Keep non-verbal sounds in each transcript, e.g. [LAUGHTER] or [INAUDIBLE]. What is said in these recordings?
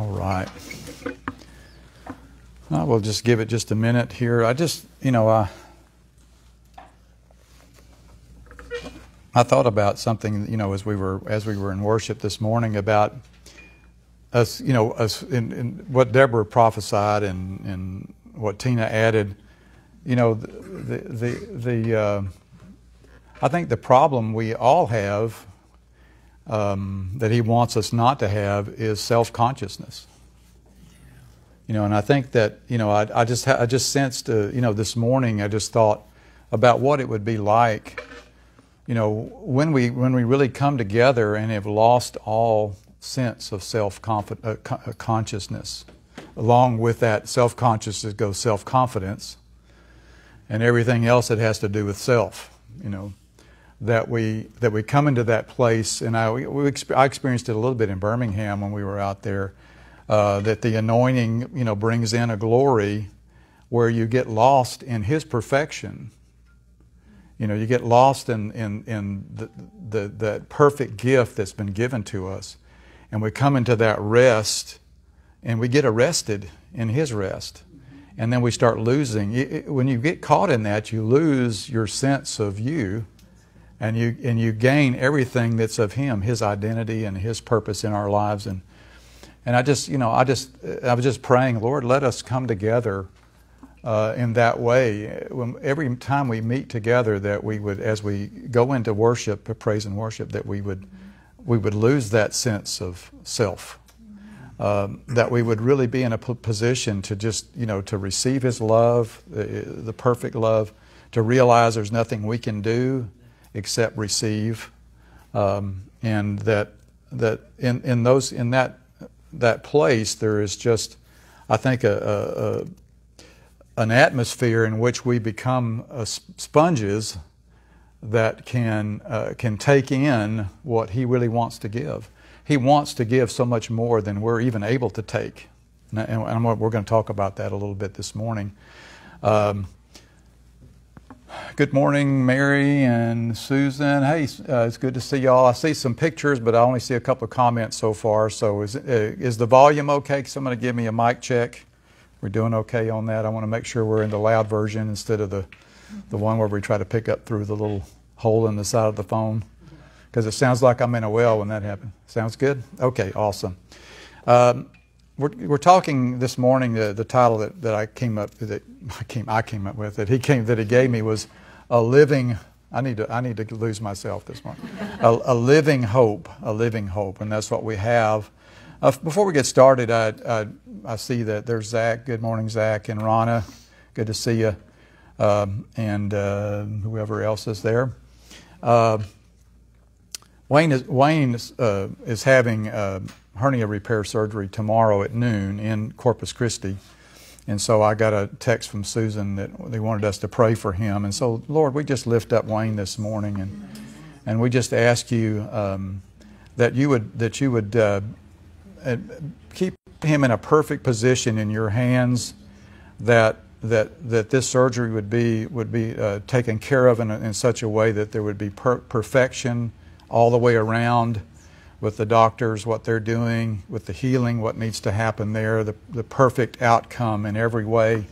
All right. I will just give it just a minute here. I just, you know, I, I thought about something, you know, as we were as we were in worship this morning about us, you know, us in, in what Deborah prophesied and, and what Tina added. You know, the the the, the uh, I think the problem we all have um, that he wants us not to have is self consciousness. You know, and I think that you know I, I just I just sensed uh, you know this morning I just thought about what it would be like you know, when we when we really come together and have lost all sense of self uh, uh, consciousness, along with that self consciousness goes self confidence, and everything else that has to do with self. You know, that we that we come into that place, and I we, I experienced it a little bit in Birmingham when we were out there. Uh, that the anointing, you know, brings in a glory where you get lost in His perfection you know, you get lost in, in, in the, the, the perfect gift that's been given to us. And we come into that rest and we get arrested in His rest. And then we start losing. When you get caught in that, you lose your sense of you and you, and you gain everything that's of Him, His identity and His purpose in our lives. And, and I just, you know, I just, I was just praying, Lord, let us come together uh, in that way. When, every time we meet together, that we would, as we go into worship, praise and worship, that we would, we would lose that sense of self. Um, that we would really be in a position to just, you know, to receive His love, the, the perfect love, to realize there's nothing we can do except receive, um, and that that in, in those in that that place there is just, I think a, a, an atmosphere in which we become uh, sponges that can, uh, can take in what He really wants to give. He wants to give so much more than we're even able to take. And, and we're going to talk about that a little bit this morning. Um, good morning, Mary and Susan. Hey, uh, it's good to see y'all. I see some pictures, but I only see a couple of comments so far. So, is, uh, is the volume okay? Somebody give me a mic check. We're doing okay on that. I want to make sure we're in the loud version instead of the, the one where we try to pick up through the little hole in the side of the phone. Because it sounds like I'm in a well when that happens. Sounds good? Okay, awesome. Um, we're, we're talking this morning. The, the title that, that I came up that I came I came up with that he came that he gave me was a living. I need to I need to lose myself this morning. a, a living hope, a living hope, and that's what we have uh, before we get started, I, I, I, see that there's Zach. Good morning, Zach and Rana. Good to see you, um, and uh, whoever else is there. Uh, Wayne is Wayne is, uh, is having uh, hernia repair surgery tomorrow at noon in Corpus Christi, and so I got a text from Susan that they wanted us to pray for him. And so, Lord, we just lift up Wayne this morning, and and we just ask you um, that you would that you would uh, keep him in a perfect position in your hands that that that this surgery would be would be uh, taken care of in, in such a way that there would be per- perfection all the way around with the doctors what they're doing with the healing what needs to happen there the, the perfect outcome in every way and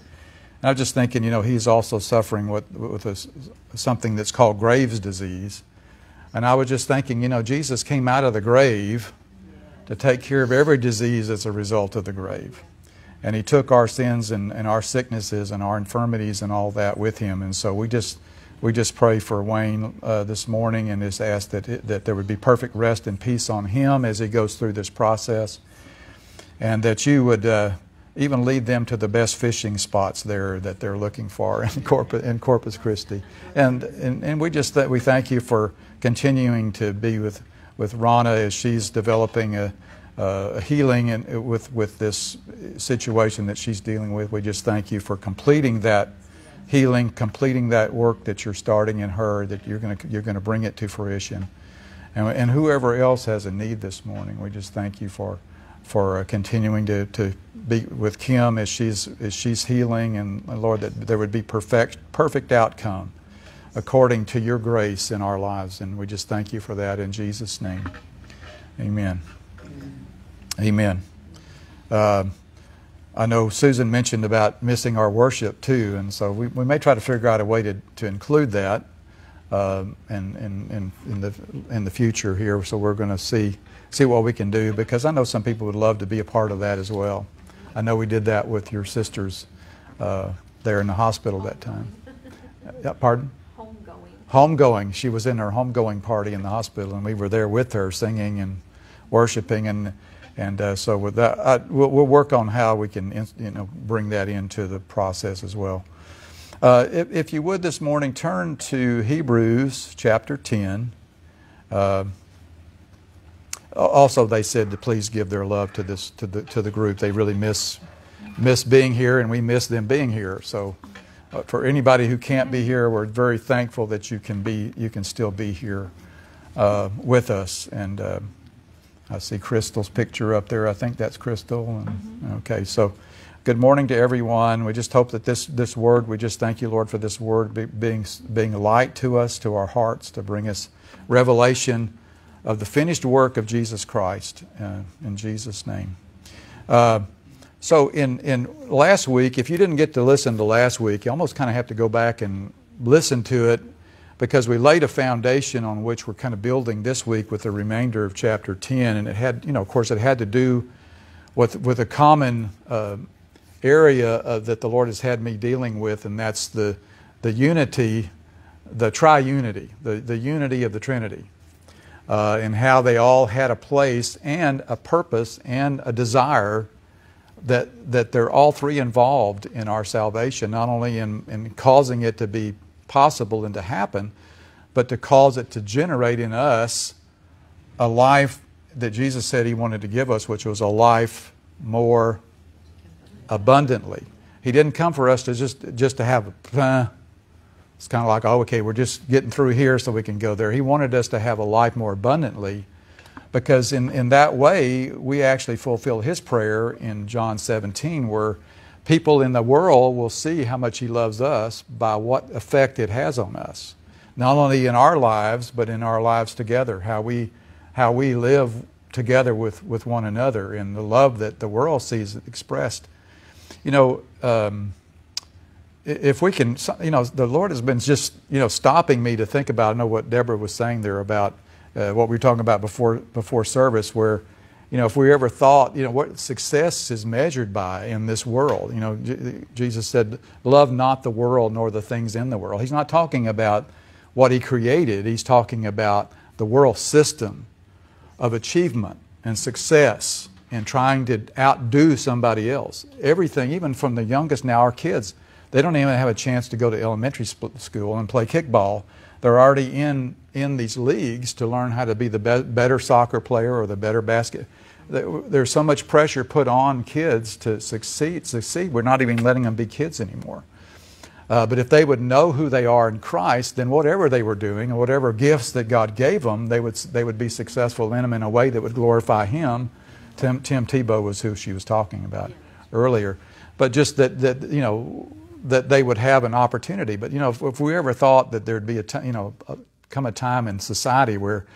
I'm just thinking you know he's also suffering with with a, something that's called Graves disease and I was just thinking you know Jesus came out of the grave to take care of every disease as a result of the grave. And he took our sins and, and our sicknesses and our infirmities and all that with him. And so we just we just pray for Wayne uh, this morning and just ask that it, that there would be perfect rest and peace on him as he goes through this process, and that you would uh, even lead them to the best fishing spots there that they're looking for [LAUGHS] in Corpus, in Corpus Christi. And, and and we just that we thank you for continuing to be with with Rana as she's developing a, a healing and with with this situation that she's dealing with. We just thank you for completing that healing, completing that work that you're starting in her. That you're going to you're going to bring it to fruition, and, and whoever else has a need this morning, we just thank you for for uh, continuing to, to be with Kim as she's as she's healing, and Lord that there would be perfect perfect outcome according to your grace in our lives. And we just thank you for that in Jesus' name. Amen. Amen. Uh, I know Susan mentioned about missing our worship too, and so we, we may try to figure out a way to, to include that uh, in, in, in, the, in the future here. So we're going to see, see what we can do because I know some people would love to be a part of that as well. I know we did that with your sisters uh, there in the hospital that time. [LAUGHS] Uh, pardon? Homegoing. Homegoing. She was in her homegoing party in the hospital, and we were there with her singing and worshiping and and uh, so with that, I, we'll, we'll, work on how we can you know, bring that into the process as well. Uh, if, if, you would this morning, turn to Hebrews chapter 10. Uh, also, they said to please give their love to this to the to the group. They really miss miss being here, and we miss them being here. So, uh, for anybody who can't be here, we're very thankful that you can be you can still be here uh, with us and uh, I see Crystal's picture up there. I think that's Crystal. And, mm-hmm. Okay, so good morning to everyone. We just hope that this, this word, we just thank you, Lord, for this word be, being, being light to us, to our hearts, to bring us revelation of the finished work of Jesus Christ. Uh, in Jesus' name. Uh, so in, in last week, if you didn't get to listen to last week, you almost kind of have to go back and listen to it because we laid a foundation on which we're kind of building this week with the remainder of chapter 10. And it had, you know, of course, it had to do with, with a common uh, area uh, that the Lord has had me dealing with, and that's the, the unity, the triunity, the, the unity of the Trinity, uh, and how they all had a place and a purpose and a desire that, that they're all three involved in our salvation, not only in, in causing it to be possible and to happen, but to cause it to generate in us a life that Jesus said He wanted to give us, which was a life more abundantly. He didn't come for us to just, just to have a, it's kind of like, oh, okay, we're just getting through here so we can go there. He wanted us to have a life more abundantly because in, in that way, we actually fulfill His prayer in John 17, where people in the world will see how much He loves us by what effect it has on us. Not only in our lives, but in our lives together, how we, how we live together with, with one another and the love that the world sees expressed. You know, um, if we can, you know, the Lord has been just, you know, stopping me to think about, I know what Deborah was saying there about uh, what we were talking about before, before service, where you know, if we ever thought, you know, what success is measured by in this world, you know, J- Jesus said, love not the world nor the things in the world. He's not talking about what he created, he's talking about the world system of achievement and success and trying to outdo somebody else. Everything, even from the youngest now, our kids, they don't even have a chance to go to elementary school and play kickball. They're already in, in these leagues to learn how to be the be- better soccer player or the better basket there's so much pressure put on kids to succeed. Succeed. We're not even letting them be kids anymore. Uh, but if they would know who they are in Christ, then whatever they were doing and whatever gifts that God gave them, they would they would be successful in them in a way that would glorify Him. Tim, Tim Tebow was who she was talking about earlier. But just that that you know that they would have an opportunity. But you know, if, if we ever thought that there'd be a t- you know a, come a time in society where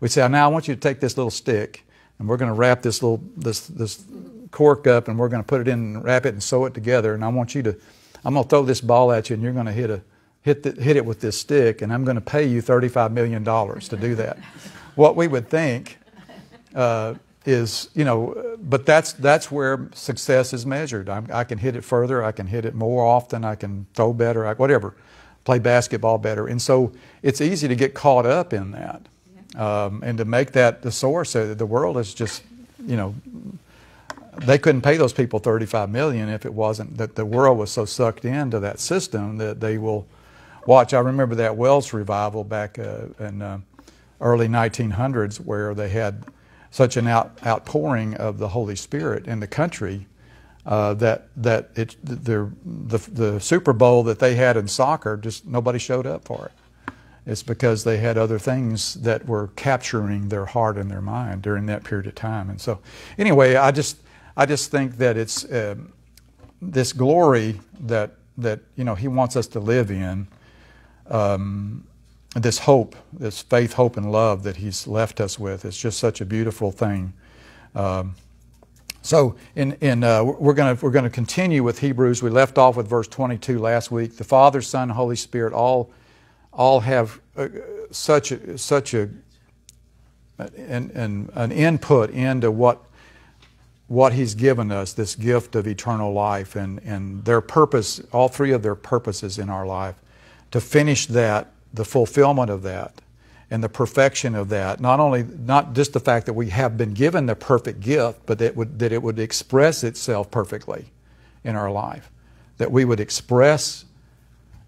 we say, now I want you to take this little stick and we're going to wrap this little this this cork up and we're going to put it in and wrap it and sew it together and I want you to I'm going to throw this ball at you and you're going to hit a hit the, hit it with this stick and I'm going to pay you 35 million dollars to do that. what we would think uh, is you know but that's that's where success is measured. I'm, i can hit it further, I can hit it more often, I can throw better, I, whatever, play basketball better, and so it's easy to get caught up in that um, and to make that the source. Uh, the world is just, you know, they couldn't pay those people 35 million if it wasn't that the world was so sucked into that system that they will watch. I remember that Welsh revival back uh, in uh, early 1900s where they had such an out, outpouring of the Holy Spirit in the country uh, that that it the, the the Super Bowl that they had in soccer just nobody showed up for it. It's because they had other things that were capturing their heart and their mind during that period of time. And so, anyway, I just I just think that it's uh, this glory that that you know He wants us to live in. Um, this hope, this faith, hope, and love that He's left us with is just such a beautiful thing. Um, So in, in, uh, we're going we're gonna continue with Hebrews. We left off with verse 22 last week. The Father, Son, Holy Spirit all, all have uh, such a, such a, an, an, an input into what, what He's given us, this gift of eternal life, and, and their purpose, all three of their purposes in our life, to finish that, the fulfillment of that, and the perfection of that. Not only, not just the fact that we have been given the perfect gift, but that, would, that it would express itself perfectly in our life. That we would express,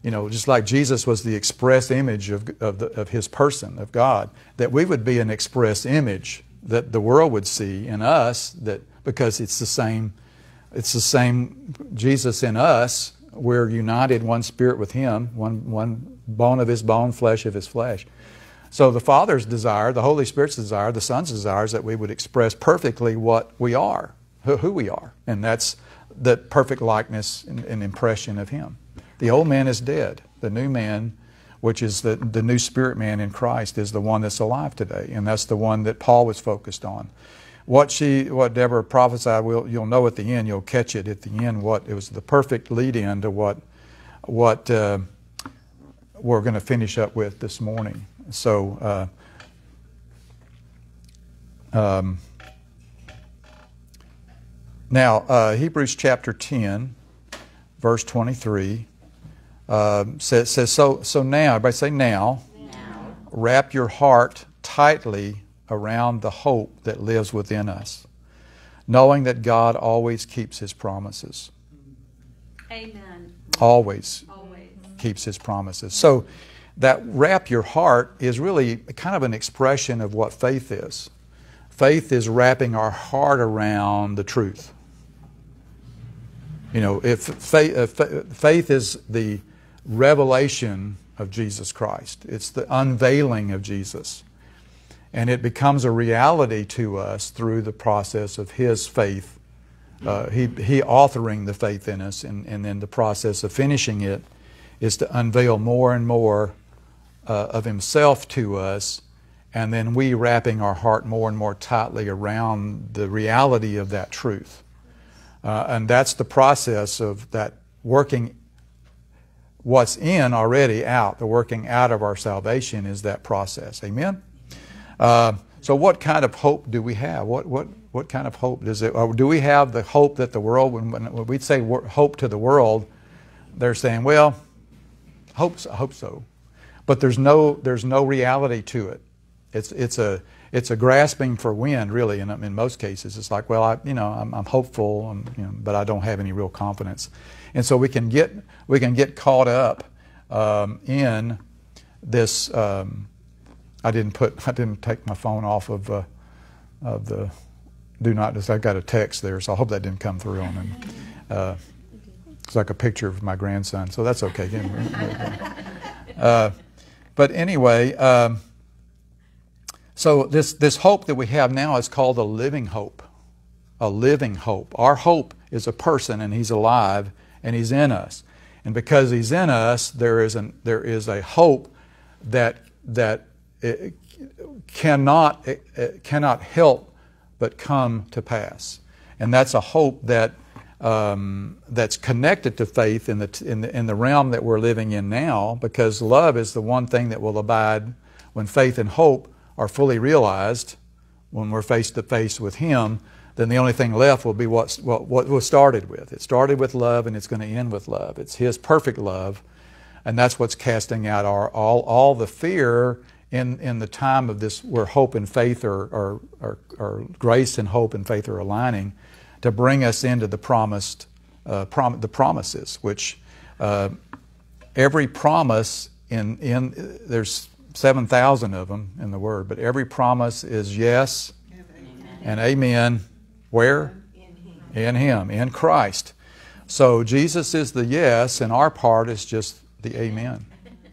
you know, just like Jesus was the express image of, of, the, of his person, of God, that we would be an express image that the world would see in us, that because it's the same, it's the same Jesus in us. We're united, one spirit with him, one, one bone of his bone, flesh of his flesh. So the Father's desire, the Holy Spirit's desire, the Son's desire is that we would express perfectly what we are, who we are. And that's the perfect likeness and, and impression of Him. The old man is dead. The new man, which is the, the new spirit man in Christ, is the one that's alive today. And that's the one that Paul was focused on. What she, what Deborah prophesied, we'll, you'll know at the end, you'll catch it at the end, what it was the perfect lead in to what, what uh, we're going to finish up with this morning. So, uh, um, now, uh, Hebrews chapter 10, verse 23 uh, says, says, so, so now, everybody say now, now, wrap your heart tightly around the hope that lives within us, knowing that God always keeps his promises. Amen. Always, Always. keeps his promises. So, that wrap your heart is really kind of an expression of what faith is. Faith is wrapping our heart around the truth. You know, if faith, if faith is the revelation of Jesus Christ, it's the unveiling of Jesus. And it becomes a reality to us through the process of His faith. Uh, he, he authoring the faith in us, and, and then the process of finishing it is to unveil more and more uh, of Himself to us, and then we wrapping our heart more and more tightly around the reality of that truth. Uh, and that's the process of that working what's in already out. The working out of our salvation is that process. Amen? Uh, so, what kind of hope do we have? What, what, what kind of hope does it, or do we have the hope that the world, when, when we say hope to the world, they're saying, well, hope, I hope so but there's no there's no reality to it. It's it's a it's a grasping for wind, really. In, in most cases, it's like, well, I you know I'm, I'm hopeful, I'm, you know, but I don't have any real confidence, and so we can get we can get caught up um, in this. Um, I didn't put I didn't take my phone off of uh, of the do not. I got a text there, so I hope that didn't come through on them. Uh, it's like a picture of my grandson, so that's okay. Uh, but anyway, um, so this, this hope that we have now is called a living hope. A living hope. Our hope is a person, and he's alive, and he's in us. And because he's in us, there is, an, there is a hope that, that cannot, cannot help but come to pass. And that's a hope that um, that's connected to faith in the, in, the, in the realm that we're living in now, because love is the one thing that will abide when faith and hope are fully realized, when we're face to face with Him, then the only thing left will be what's, what, what was started with. It started with love and it's going to end with love. It's His perfect love, and that's what's casting out our, all, all the fear in, in the time of this where hope and faith are, are, are, are grace and hope and faith are aligning to bring us into the promised, uh, prom- the promises, which uh, every promise in, in there's 7,000 of them in the Word, but every promise is yes amen. and amen. Where? In him. in him. in Christ. So Jesus is the yes, and our part is just the amen.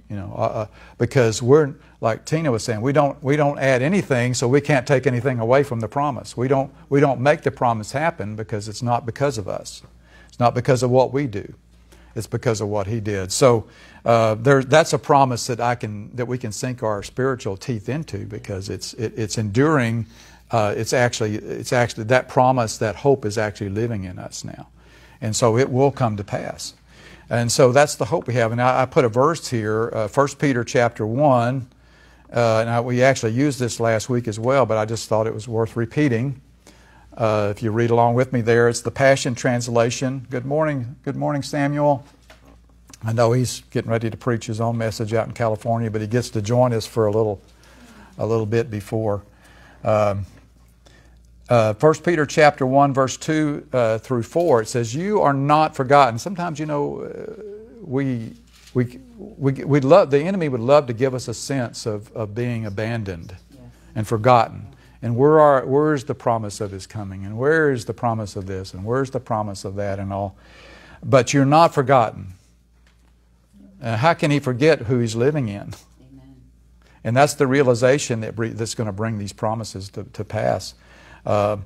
You know, uh, uh because we're like Tina was saying, we don't, we don't add anything, so we can't take anything away from the promise. We don't, we don't make the promise happen because it's not because of us. It's not because of what we do. It's because of what He did. So uh, there, that's a promise that I can, that we can sink our spiritual teeth into because it's, it, it's enduring uh, it's actually it's actually that promise, that hope is actually living in us now, and so it will come to pass. And so that's the hope we have. And I, I put a verse here, uh, 1 Peter chapter 1. Uh, and I, we actually used this last week as well, but I just thought it was worth repeating. Uh, if you read along with me there, it's the Passion Translation. Good morning, good morning, Samuel. I know he's getting ready to preach his own message out in California, but he gets to join us for a little, a little bit before. Um, uh, 1 Peter chapter 1, verse 2 uh, through 4, it says, You are not forgotten. Sometimes, you know, uh, we, we, we, we love, the enemy would love to give us a sense of, of being abandoned yes. and forgotten. And where are, where's the promise of his coming? And where is the promise of this? And where's the promise of that and all? But you're not forgotten. Uh, how can he forget who he's living in? Amen. And that's the realization that, that's going to bring these promises to, to pass. Uh,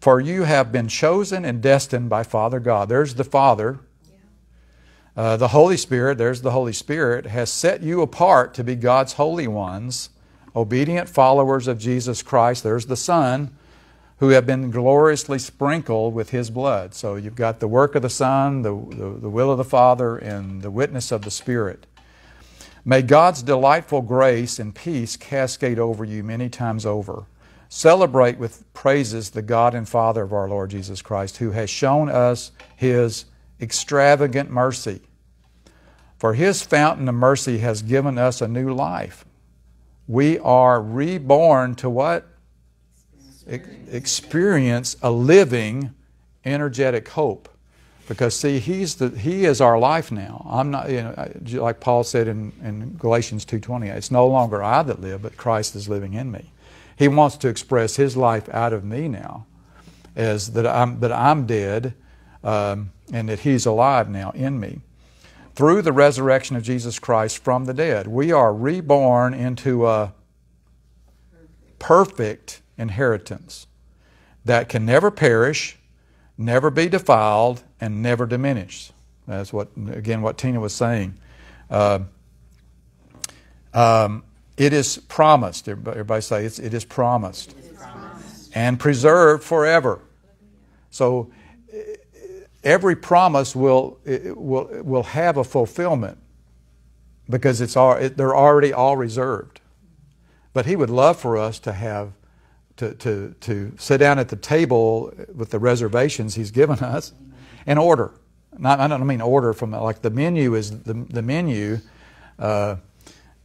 for you have been chosen and destined by Father God. There's the Father. Uh, the Holy Spirit, there's the Holy Spirit, has set you apart to be God's holy ones, obedient followers of Jesus Christ. There's the Son, who have been gloriously sprinkled with His blood. So you've got the work of the Son, the, the, the will of the Father, and the witness of the Spirit. May God's delightful grace and peace cascade over you many times over. Celebrate with praises the God and Father of our Lord Jesus Christ, who has shown us His extravagant mercy. For His fountain of mercy has given us a new life. We are reborn to what? Experience a living, energetic hope. Because see, he's the, he is our life now. I'm not, you know, like Paul said in, in Galatians 2.20, it's no longer I that live, but Christ is living in me. He wants to express His life out of me now, as that I'm that I'm dead, um, and that He's alive now in me. Through the resurrection of Jesus Christ from the dead, we are reborn into a perfect inheritance that can never perish, never be defiled, and never diminish. That's what again what Tina was saying. Uh, um, it is promised. Everybody say it's, it is promised. It is promised. And preserved forever. So every promise will, will, will have a fulfillment because it's all, it, they're already all reserved. But He would love for us to have to, to, to sit down at the table with the reservations He's given us and order. Not, I don't mean order from like the menu is the, the menu uh,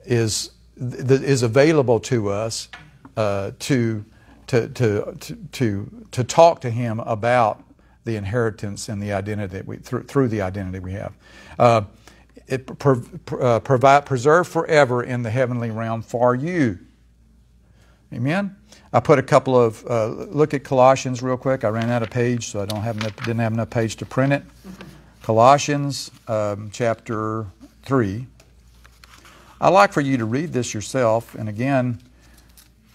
is that is available to us uh, to, to, to, to, to talk to Him about the inheritance and the identity we, through, through the identity we have. Uh, it uh, provide, preserved forever in the heavenly realm for you. Amen. I put a couple of uh, look at Colossians real quick. I ran out of page, so I don't have enough, didn't have enough page to print it. Colossians um, chapter three. I'd like for you to read this yourself. And again,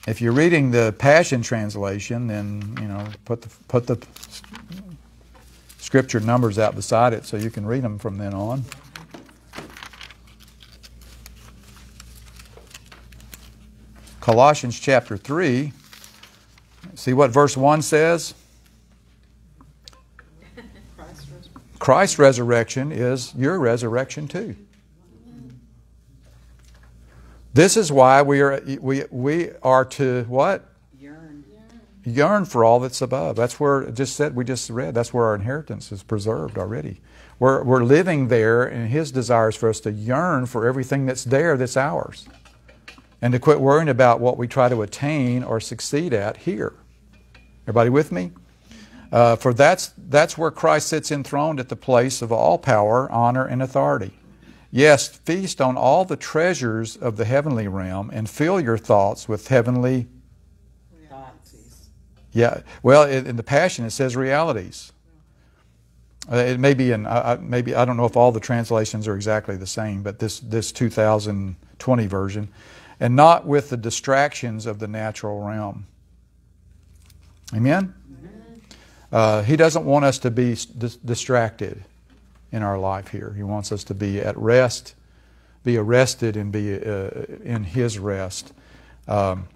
if you're reading the Passion Translation, then you know put the put the scripture numbers out beside it so you can read them from then on. Colossians chapter 3. See what verse 1 says? [LAUGHS] Christ's resurrection is your resurrection too. This is why we are, we, we are to what? Yearn. Yearn for all that's above. That's where, just said, we just read, that's where our inheritance is preserved already. We're, we're living there, and His desire is for us to yearn for everything that's there that's ours. And to quit worrying about what we try to attain or succeed at here. Everybody with me? Uh, for that's, that's where Christ sits enthroned at the place of all power, honor, and authority. Yes, feast on all the treasures of the heavenly realm and fill your thoughts with heavenly realities. Yeah, well, in the Passion it says realities. Uh, it may be in uh, maybe I don't know if all the translations are exactly the same, but this this 2020 version, and not with the distractions of the natural realm. Amen. Uh, he doesn't want us to be dis- distracted in our life here. He wants us to be at rest, be arrested, and be uh, in His rest. Um,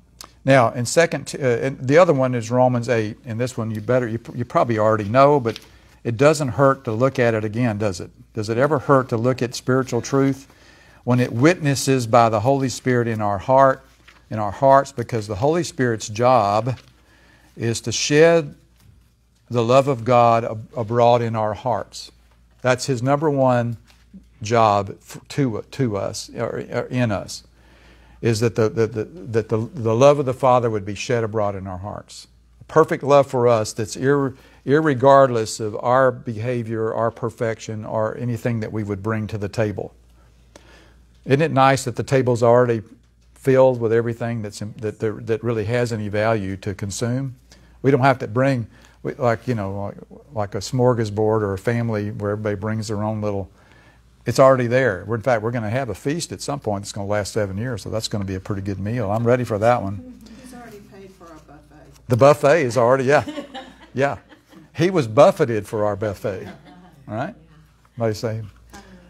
Now, in second, uh, and the other one is Romans 8, and this one you better, you, you probably already know, but it doesn't hurt to look at it again, does it? Does it ever hurt to look at spiritual truth when it witnesses by the Holy Spirit in our heart, in our hearts, because the Holy Spirit's job is to shed the love of God ab- abroad in our hearts. That's His number one job to, to us, or, or in us is that the, the, the, that the, the love of the Father would be shed abroad in our hearts. Perfect love for us that's ir, irregardless of our behavior, our perfection, or anything that we would bring to the table. Isn't it nice that the table's already filled with everything that's, that, there, that really has any value to consume? We don't have to bring, like, you know, like, like a smorgasbord or a family where everybody brings their own little it's already there. We're, in fact, we're going to have a feast at some point It's going to last seven years, so that's going to be a pretty good meal. I'm ready for that one. He's already paid for our buffet. The buffet is already, yeah. Yeah. He was buffeted for our buffet. All right? Everybody say,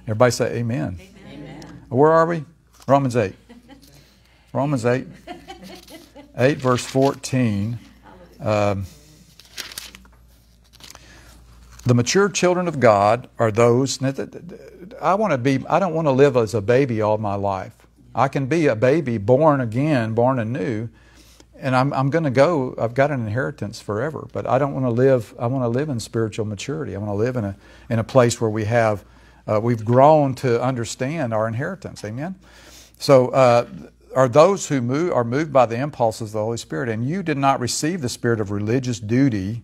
everybody say amen. Amen. Where are we? Romans 8. Romans 8. 8, verse 14. Um, the mature children of God are those. I want to be. I don't want to live as a baby all my life. I can be a baby born again, born anew, and I'm, I'm going to go. I've got an inheritance forever. But I don't want to live. I want to live in spiritual maturity. I want to live in a in a place where we have uh, we've grown to understand our inheritance. Amen. So. Uh, are those who move, are moved by the impulses of the Holy Spirit, and you did not receive the spirit of religious duty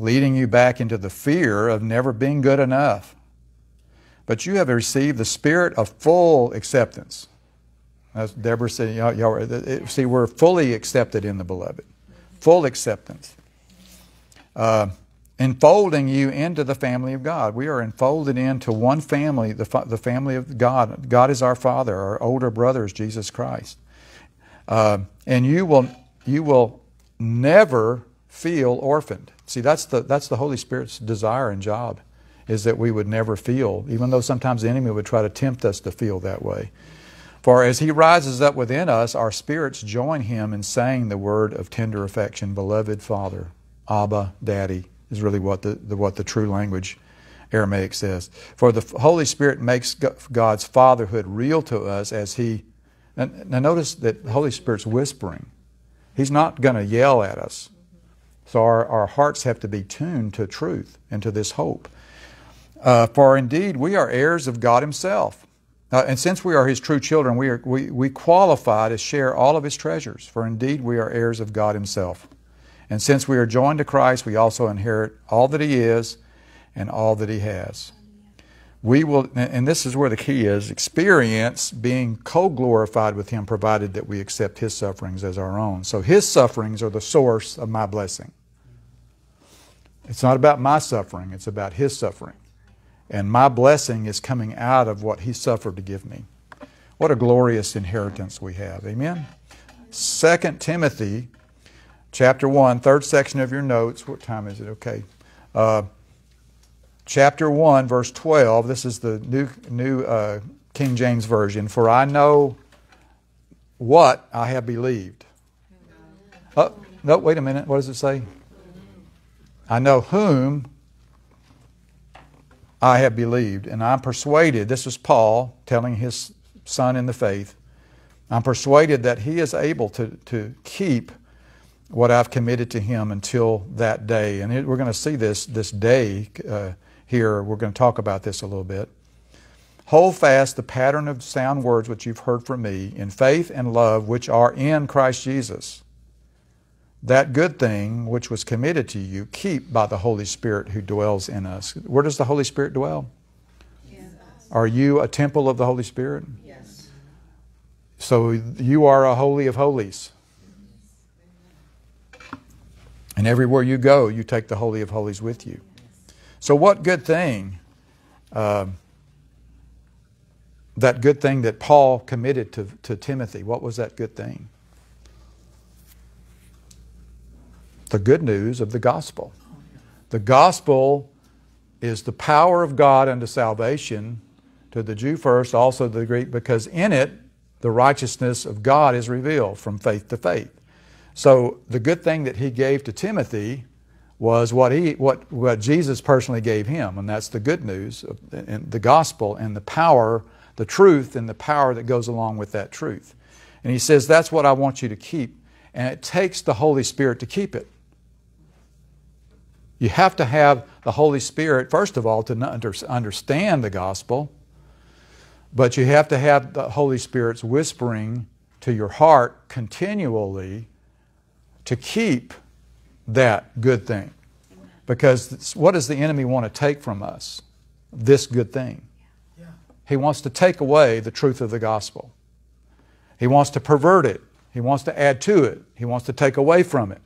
leading you back into the fear of never being good enough. But you have received the spirit of full acceptance. As Deborah said, y'all, y'all, see, we're fully accepted in the beloved. Full acceptance. Uh, enfolding you into the family of God. We are enfolded into one family, the, the family of God. God is our Father. Our older brother is Jesus Christ. Uh, and you will, you will never feel orphaned. See, that's the, that's the Holy Spirit's desire and job, is that we would never feel, even though sometimes the enemy would try to tempt us to feel that way. For as he rises up within us, our spirits join him in saying the word of tender affection, beloved Father, Abba, Daddy, is really what the, the what the true language Aramaic says. For the Holy Spirit makes God's fatherhood real to us as he. Now, notice that the Holy Spirit's whispering. He's not going to yell at us. So our, our hearts have to be tuned to truth and to this hope. Uh, for indeed, we are heirs of God Himself. Uh, and since we are His true children, we, are, we, we qualify to share all of His treasures. For indeed, we are heirs of God Himself. And since we are joined to Christ, we also inherit all that He is and all that He has. We will, and this is where the key is, experience being co glorified with Him, provided that we accept His sufferings as our own. So His sufferings are the source of my blessing. It's not about my suffering, it's about His suffering. And my blessing is coming out of what He suffered to give me. What a glorious inheritance we have. Amen? 2 Timothy chapter 1, third section of your notes. What time is it? Okay. Uh, chapter 1, verse 12. This is the New, new uh, King James Version. For I know what I have believed. Oh, no, wait a minute. What does it say? I know whom I have believed, and I'm persuaded, this is Paul telling his son in the faith, I'm persuaded that he is able to, to keep what I've committed to him until that day. And it, we're going to see this, this day uh, here. We're going to talk about this a little bit. Hold fast the pattern of sound words which you've heard from me in faith and love which are in Christ Jesus that good thing which was committed to you, keep by the Holy Spirit who dwells in us. Where does the Holy Spirit dwell? Yes. Are you a temple of the Holy Spirit? Yes. So you are a holy of holies. And everywhere you go, you take the Holy of Holies with you. So, what good thing, uh, that good thing that Paul committed to, to Timothy, what was that good thing? The good news of the gospel. The gospel is the power of God unto salvation to the Jew first, also to the Greek, because in it the righteousness of God is revealed from faith to faith. So the good thing that he gave to Timothy was what he what what Jesus personally gave him, and that's the good news and the gospel and the power, the truth and the power that goes along with that truth. And he says that's what I want you to keep, and it takes the Holy Spirit to keep it. You have to have the Holy Spirit, first of all, to understand the gospel, but you have to have the Holy Spirit's whispering to your heart continually to keep that good thing. Because what does the enemy want to take from us? This good thing. He wants to take away the truth of the gospel. He wants to pervert it. He wants to add to it. He wants to take away from it.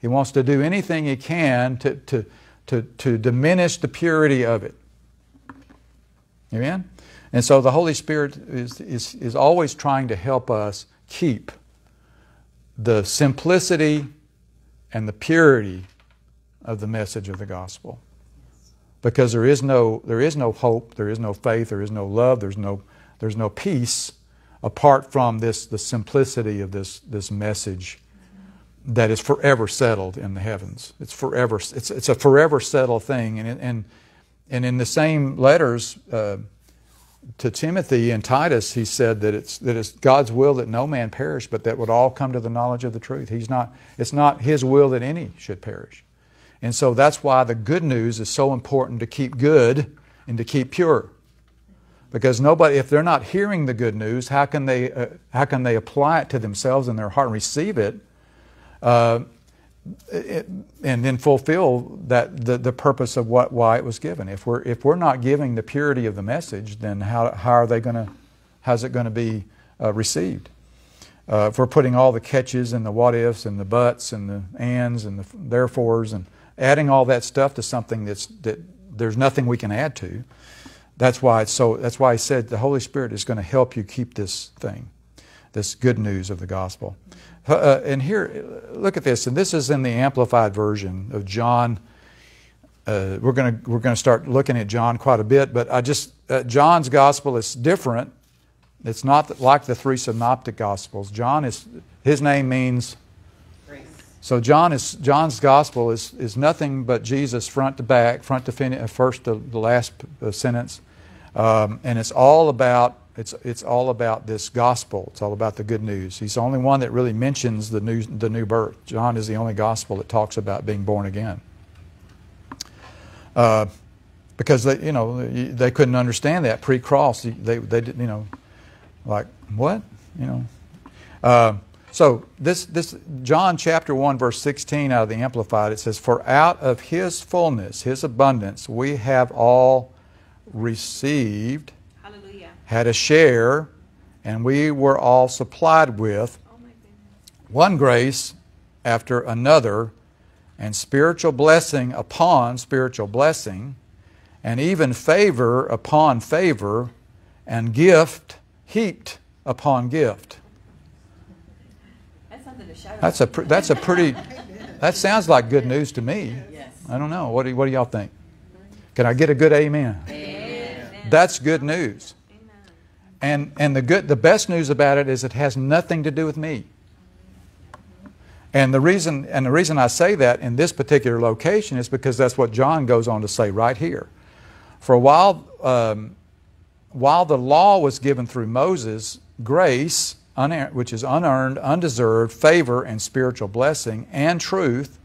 He wants to do anything he can to, to, to, to diminish the purity of it. Amen? And so the Holy Spirit is, is, is always trying to help us keep the simplicity and the purity of the message of the gospel. Because there is no, there is no hope, there is no faith, there is no love, there's no, there's no peace apart from this, the simplicity of this, this message that is forever settled in the heavens. It's forever, it's, it's a forever settled thing. And, and, and in the same letters, uh, to Timothy and Titus, he said that it's, that it's God's will that no man perish, but that would all come to the knowledge of the truth. He's not, it's not his will that any should perish. And so that's why the good news is so important to keep good and to keep pure. Because nobody, if they're not hearing the good news, how can they, uh, how can they apply it to themselves in their heart and receive it? Uh, and then fulfill that the, the purpose of what why it was given. If we're if we're not giving the purity of the message, then how how are they going to how's it going to be uh, received? Uh, if we're putting all the catches and the what ifs and the buts and the ands and the therefores and adding all that stuff to something that's that there's nothing we can add to. That's why it's so. That's why I said the Holy Spirit is going to help you keep this thing, this good news of the gospel. Uh, uh, and here, look at this, and this is in the amplified version of John. Uh, we're going to we're gonna start looking at John quite a bit, but I just, uh, John's gospel is different. It's not like the three synoptic gospels. John is, his name means So John is John's gospel is, is nothing but Jesus front to back, front to finish, uh, first to the last sentence, um, and it's all about it's, it's all about this gospel. It's all about the good news. He's the only one that really mentions the new, the new birth. John is the only gospel that talks about being born again. Uh, because they, you know, they couldn't understand that pre-cross. They, they didn't, you know, like what, you know. Uh, so this, this John chapter one verse sixteen out of the Amplified it says, "For out of His fullness, His abundance, we have all received." Had a share, and we were all supplied with one grace after another, and spiritual blessing upon spiritual blessing, and even favor upon favor, and gift heaped upon gift. That's a that's a pretty. That sounds like good news to me. I don't know. What do, what do y'all think? Can I get a good amen? amen. That's good news. And, and the, good, the best news about it is it has nothing to do with me. And the, reason, and the reason I say that in this particular location is because that's what John goes on to say right here. For while, um, while the law was given through Moses, grace, which is unearned, undeserved, favor, and spiritual blessing, and truth,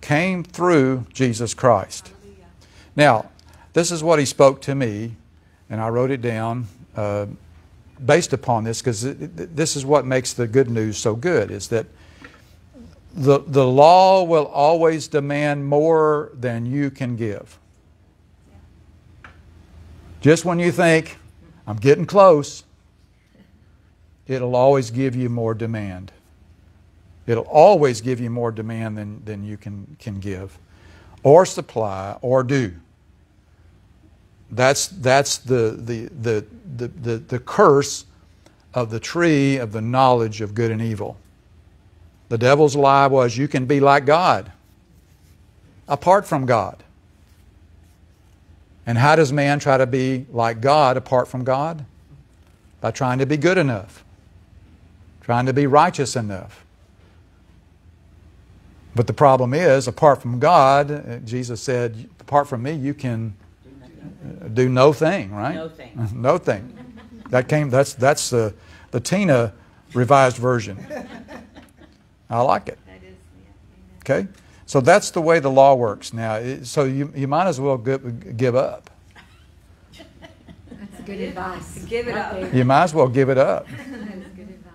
came through Jesus Christ. Now, this is what he spoke to me, and I wrote it down uh, based upon this because this is what makes the good news so good is that the, the law will always demand more than you can give. Just when you think, I'm getting close, it'll always give you more demand. It'll always give you more demand than, than you can, can give, or supply, or do. That's, that's the, the, the, the, the, the curse of the tree of the knowledge of good and evil. The devil's lie was you can be like God apart from God. And how does man try to be like God apart from God? By trying to be good enough. trying to be righteous enough. But the problem is, apart from God, uh, Jesus said, apart from me, you can do no thing, right? No thing. [LAUGHS] no thing. That came, that's, that's the, the Tina revised version. I like it. That is. Okay? So that's the way the law works. Now, so you, you might as well give, give up. That's good advice. Give it up. You might as well give it up. [LAUGHS] That's good advice.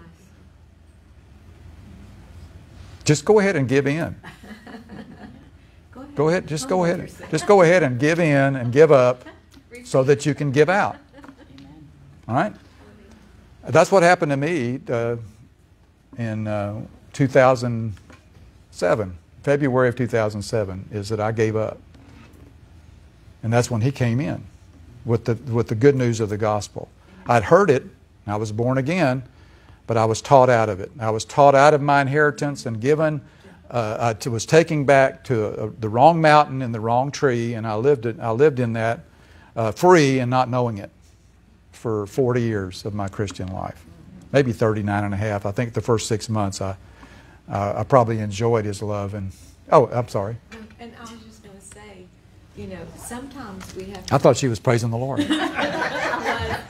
Just go ahead and give in. Go ahead. Just go ahead. Just go ahead and give in and give up so that you can give out. All right? That's what happened to me uh, in uh, 2007, February of 2007, is that I gave up. And that's when he came in with the, with the good news of the gospel. I'd heard it, I was born again, but I was taught out of it. I was taught out of my inheritance and given, uh, I was taken back to uh the wrong mountain and the wrong tree, and I lived, it, I lived in that uh, free and not knowing it for 40 years of my Christian life. Maybe 39 and a half. I think the first six months I, uh, I probably enjoyed his love. And Oh, I'm sorry. And I was just going to say, you know, sometimes we have. I thought she was praising the Lord. [LAUGHS]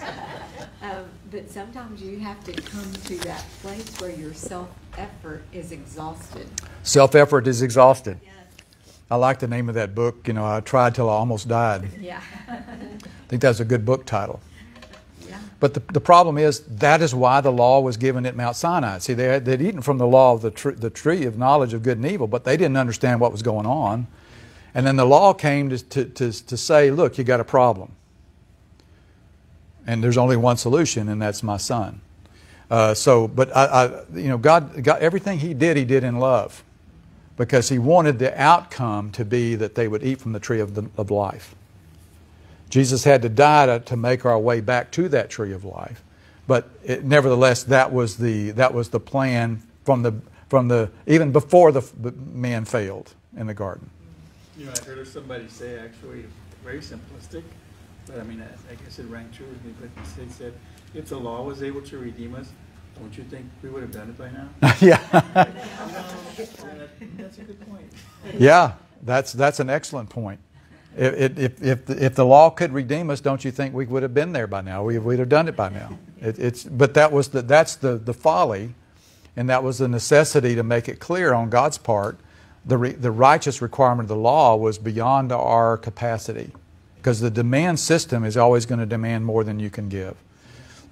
But sometimes you have to come to that place where your self effort is exhausted. Self effort is exhausted. Yes. I like the name of that book. You know, I tried till I almost died. Yeah. I think that's a good book title. yeah. But the, the problem is, that is why the law was given at Mount Sinai. See, they had, they'd eaten from the law of the, tr- the tree of knowledge of good and evil, but they didn't understand what was going on. And then the law came to, to, to, to say, look, you got a problem. And there's only one solution, and that's my son. Uh, so, but I, I, you know, God, God, everything He did, He did in love, because He wanted the outcome to be that they would eat from the tree of, the, of life. Jesus had to die to, to make our way back to that tree of life. But it, nevertheless, that was the that was the plan from the from the even before the, the man failed in the garden. You know, I heard somebody say, actually, very simplistic, but I mean, I, I guess it rang true with me, but they said, if the law was able to redeem us, don't you think we would have done it by now? [LAUGHS] yeah, That's a good point. yeah, that's that's an excellent point. If, if, if, the, if the law could redeem us, don't you think we would have been there by now? We, we'd have done it by now. It, it's, but that was the, that's the, the folly, and that was the necessity to make it clear on God's part. The, re, the righteous requirement of the law was beyond our capacity because the demand system is always going to demand more than you can give.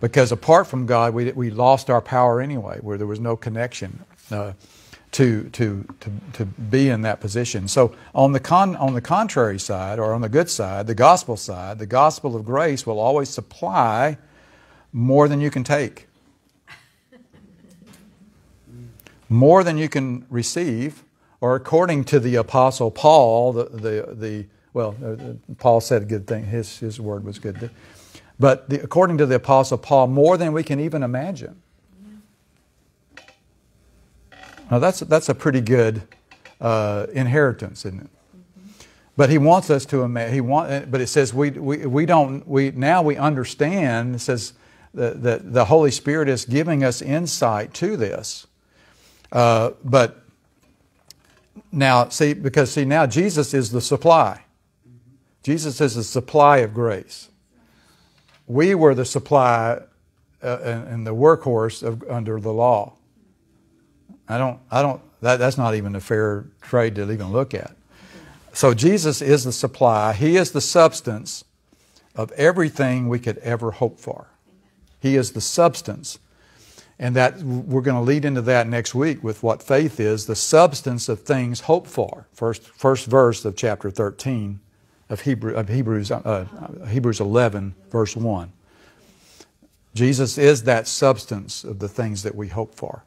Because apart from God, we, we lost our power anyway, where there was no connection. Uh, to, to, to, to be in that position. So, on the, con, on the contrary side, or on the good side, the gospel side, the gospel of grace will always supply more than you can take, more than you can receive, or according to the Apostle Paul, the, the, the well, uh, Paul said a good thing, his, his word was good. But the, according to the Apostle Paul, more than we can even imagine. Now that's that's a pretty good uh, inheritance, isn't it? But he wants us to imagine. He want, but it says we, we we don't we now we understand. It says that, that the Holy Spirit is giving us insight to this. Uh, but now see because see now Jesus is the supply. Jesus is the supply of grace. We were the supply uh, and, and the workhorse of, under the law. I don't, I don't, that, that's not even a fair trade to even look at. So Jesus is the supply. He is the substance of everything we could ever hope for. He is the substance. And that we're going to lead into that next week with what faith is, the substance of things hoped for. First, first verse of chapter 13 of, Hebrew, of Hebrews, uh, Hebrews 11, verse 1. Jesus is that substance of the things that we hope for.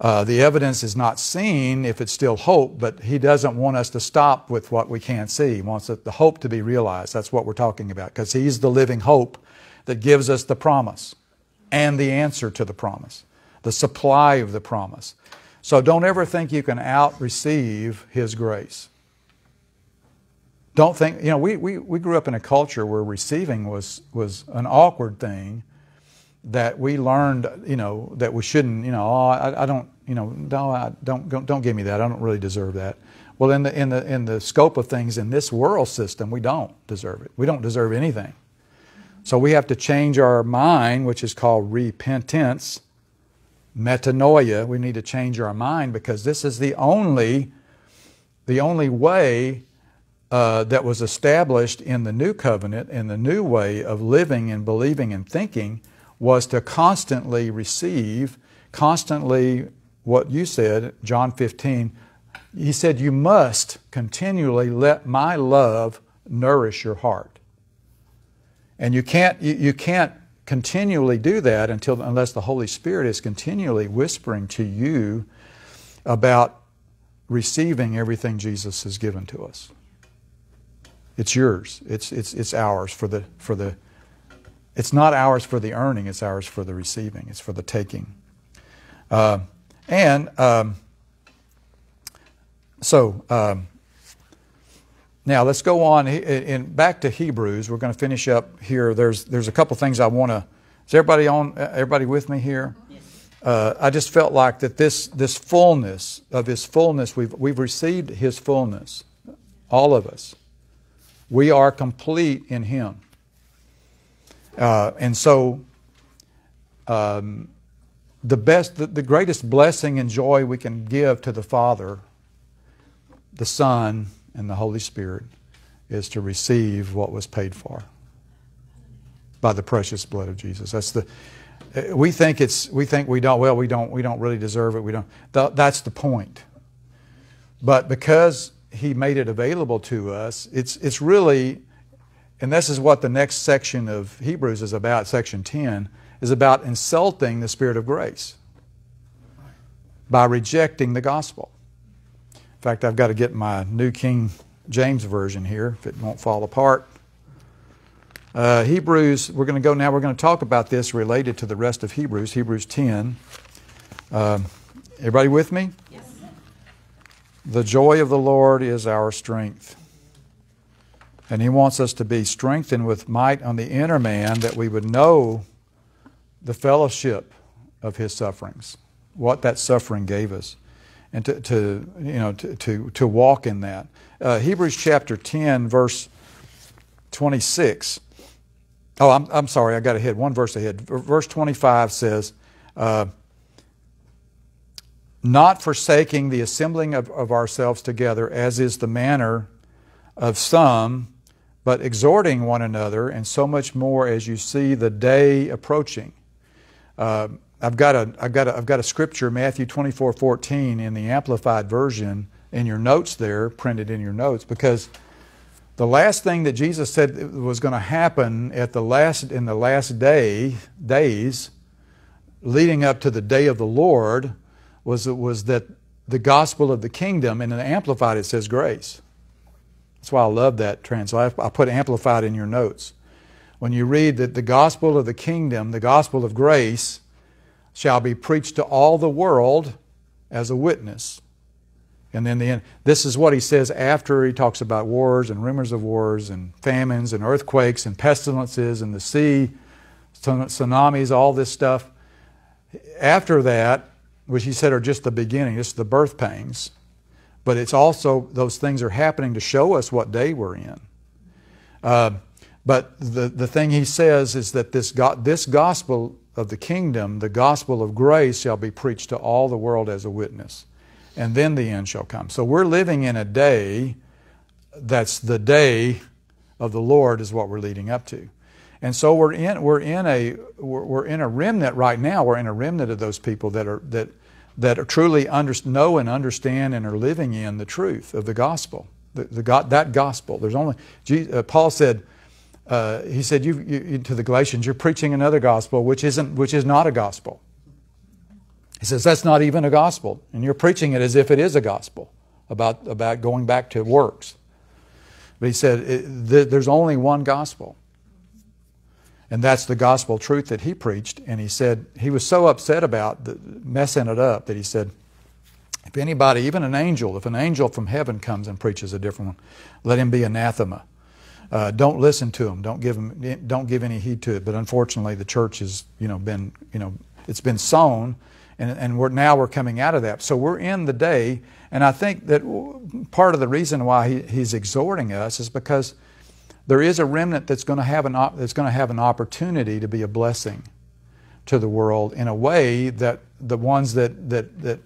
Uh, the evidence is not seen if it's still hope, but he doesn't want us to stop with what we can't see. He wants the hope to be realized. That's what we're talking about, because he's the living hope that gives us the promise and the answer to the promise, the supply of the promise. So don't ever think you can out receive his grace. Don't think, you know, we, we, we grew up in a culture where receiving was, was an awkward thing that we learned, you know, that we shouldn't, you know, oh, I, I don't, you know, no, I don't, don't, don't give me that. I don't really deserve that. Well, in the in the in the scope of things in this world system, we don't deserve it. We don't deserve anything. So we have to change our mind, which is called repentance, metanoia. We need to change our mind because this is the only the only way uh, that was established in the new covenant and the new way of living and believing and thinking was to constantly receive, constantly what you said, John 15. He said, You must continually let my love nourish your heart. And you can't, you, you can't continually do that until, unless the Holy Spirit is continually whispering to you about receiving everything Jesus has given to us. It's yours. It's, it's, it's ours for the, for the, it's not ours for the earning, it's ours for the receiving, it's for the taking. Uh, and um, so um, now let's go on in, back to Hebrews. We're going to finish up here. There's, there's a couple things I want to. Is everybody on? Everybody with me here? Uh, I just felt like that this this fullness of His fullness we've we've received His fullness, all of us. We are complete in Him. Uh, and so, um, the best, the, the greatest blessing and joy we can give to the Father, the Son, and the Holy Spirit is to receive what was paid for by the precious blood of Jesus. That's the uh, we think it's we think we don't well we don't we don't really deserve it we don't that's the point but because he made it available to us it's it's really and this is what the next section of Hebrews is about, section 10, is about insulting the Spirit of grace by rejecting the gospel. In fact, I've got to get my New King James Version here if it won't fall apart. Uh, Hebrews, we're going to go now, we're going to talk about this related to the rest of Hebrews, Hebrews 10. Uh, everybody with me? The joy of the Lord is our strength. And He wants us to be strengthened with might on the inner man that we would know the fellowship of His sufferings, what that suffering gave us, and to, to you know, to, to, to walk in that. Uh, Hebrews chapter 10, verse 26. Oh, I'm, I'm sorry, I got ahead, one verse ahead. Verse 25 says, uh, Not forsaking the assembling of, of ourselves together, as is the manner of some, but exhorting one another, and so much more as you see the day approaching. Uh, I've, got a, I've, got a, I've got a scripture, Matthew 24 14, in the Amplified Version, in your notes there, printed in your notes, because the last thing that Jesus said was going to happen at the last, in the last day, days, leading up to the day of the Lord, was, it was that the gospel of the kingdom, and in the Amplified it says grace. That's why I love that translation. I put amplified in your notes. When you read that the gospel of the kingdom, the gospel of grace, shall be preached to all the world as a witness. And then the end, this is what he says after he talks about wars and rumors of wars and famines and earthquakes and pestilences and the sea, tsunamis, all this stuff. After that, which he said are just the beginning, just the birth pangs, but it's also those things are happening to show us what day we're in. Uh, but the, the thing he says is that this, go- this gospel of the kingdom, the gospel of grace, shall be preached to all the world as a witness. And then the end shall come. So we're living in a day that's the day of the Lord, is what we're leading up to. And so we're in, we're in, a, we're, we're in a remnant right now. We're in a remnant of those people that are, that, that are truly under, know and understand and are living in the truth of the gospel. The, the God, that gospel. There's only Jesus, uh, Paul said. Uh, he said you, you, to the Galatians, "You're preaching another gospel, which isn't, which is not a gospel." He says that's not even a gospel, and you're preaching it as if it is a gospel about about going back to works. But he said it, th- there's only one gospel, and that's the gospel truth that he preached. And he said he was so upset about the, messing it up that he said, if anybody, even an angel, if an angel from heaven comes and preaches a different one, let him be anathema. Uh, don't listen to him. Don't give them. Don't give any heed to it. But unfortunately, the church has, you know, been, you know, it's been sown, and and we're now we're coming out of that. So we're in the day, and I think that part of the reason why he, he's exhorting us is because there is a remnant that's going to have an op- that's going to have an opportunity to be a blessing to the world in a way that the ones that that that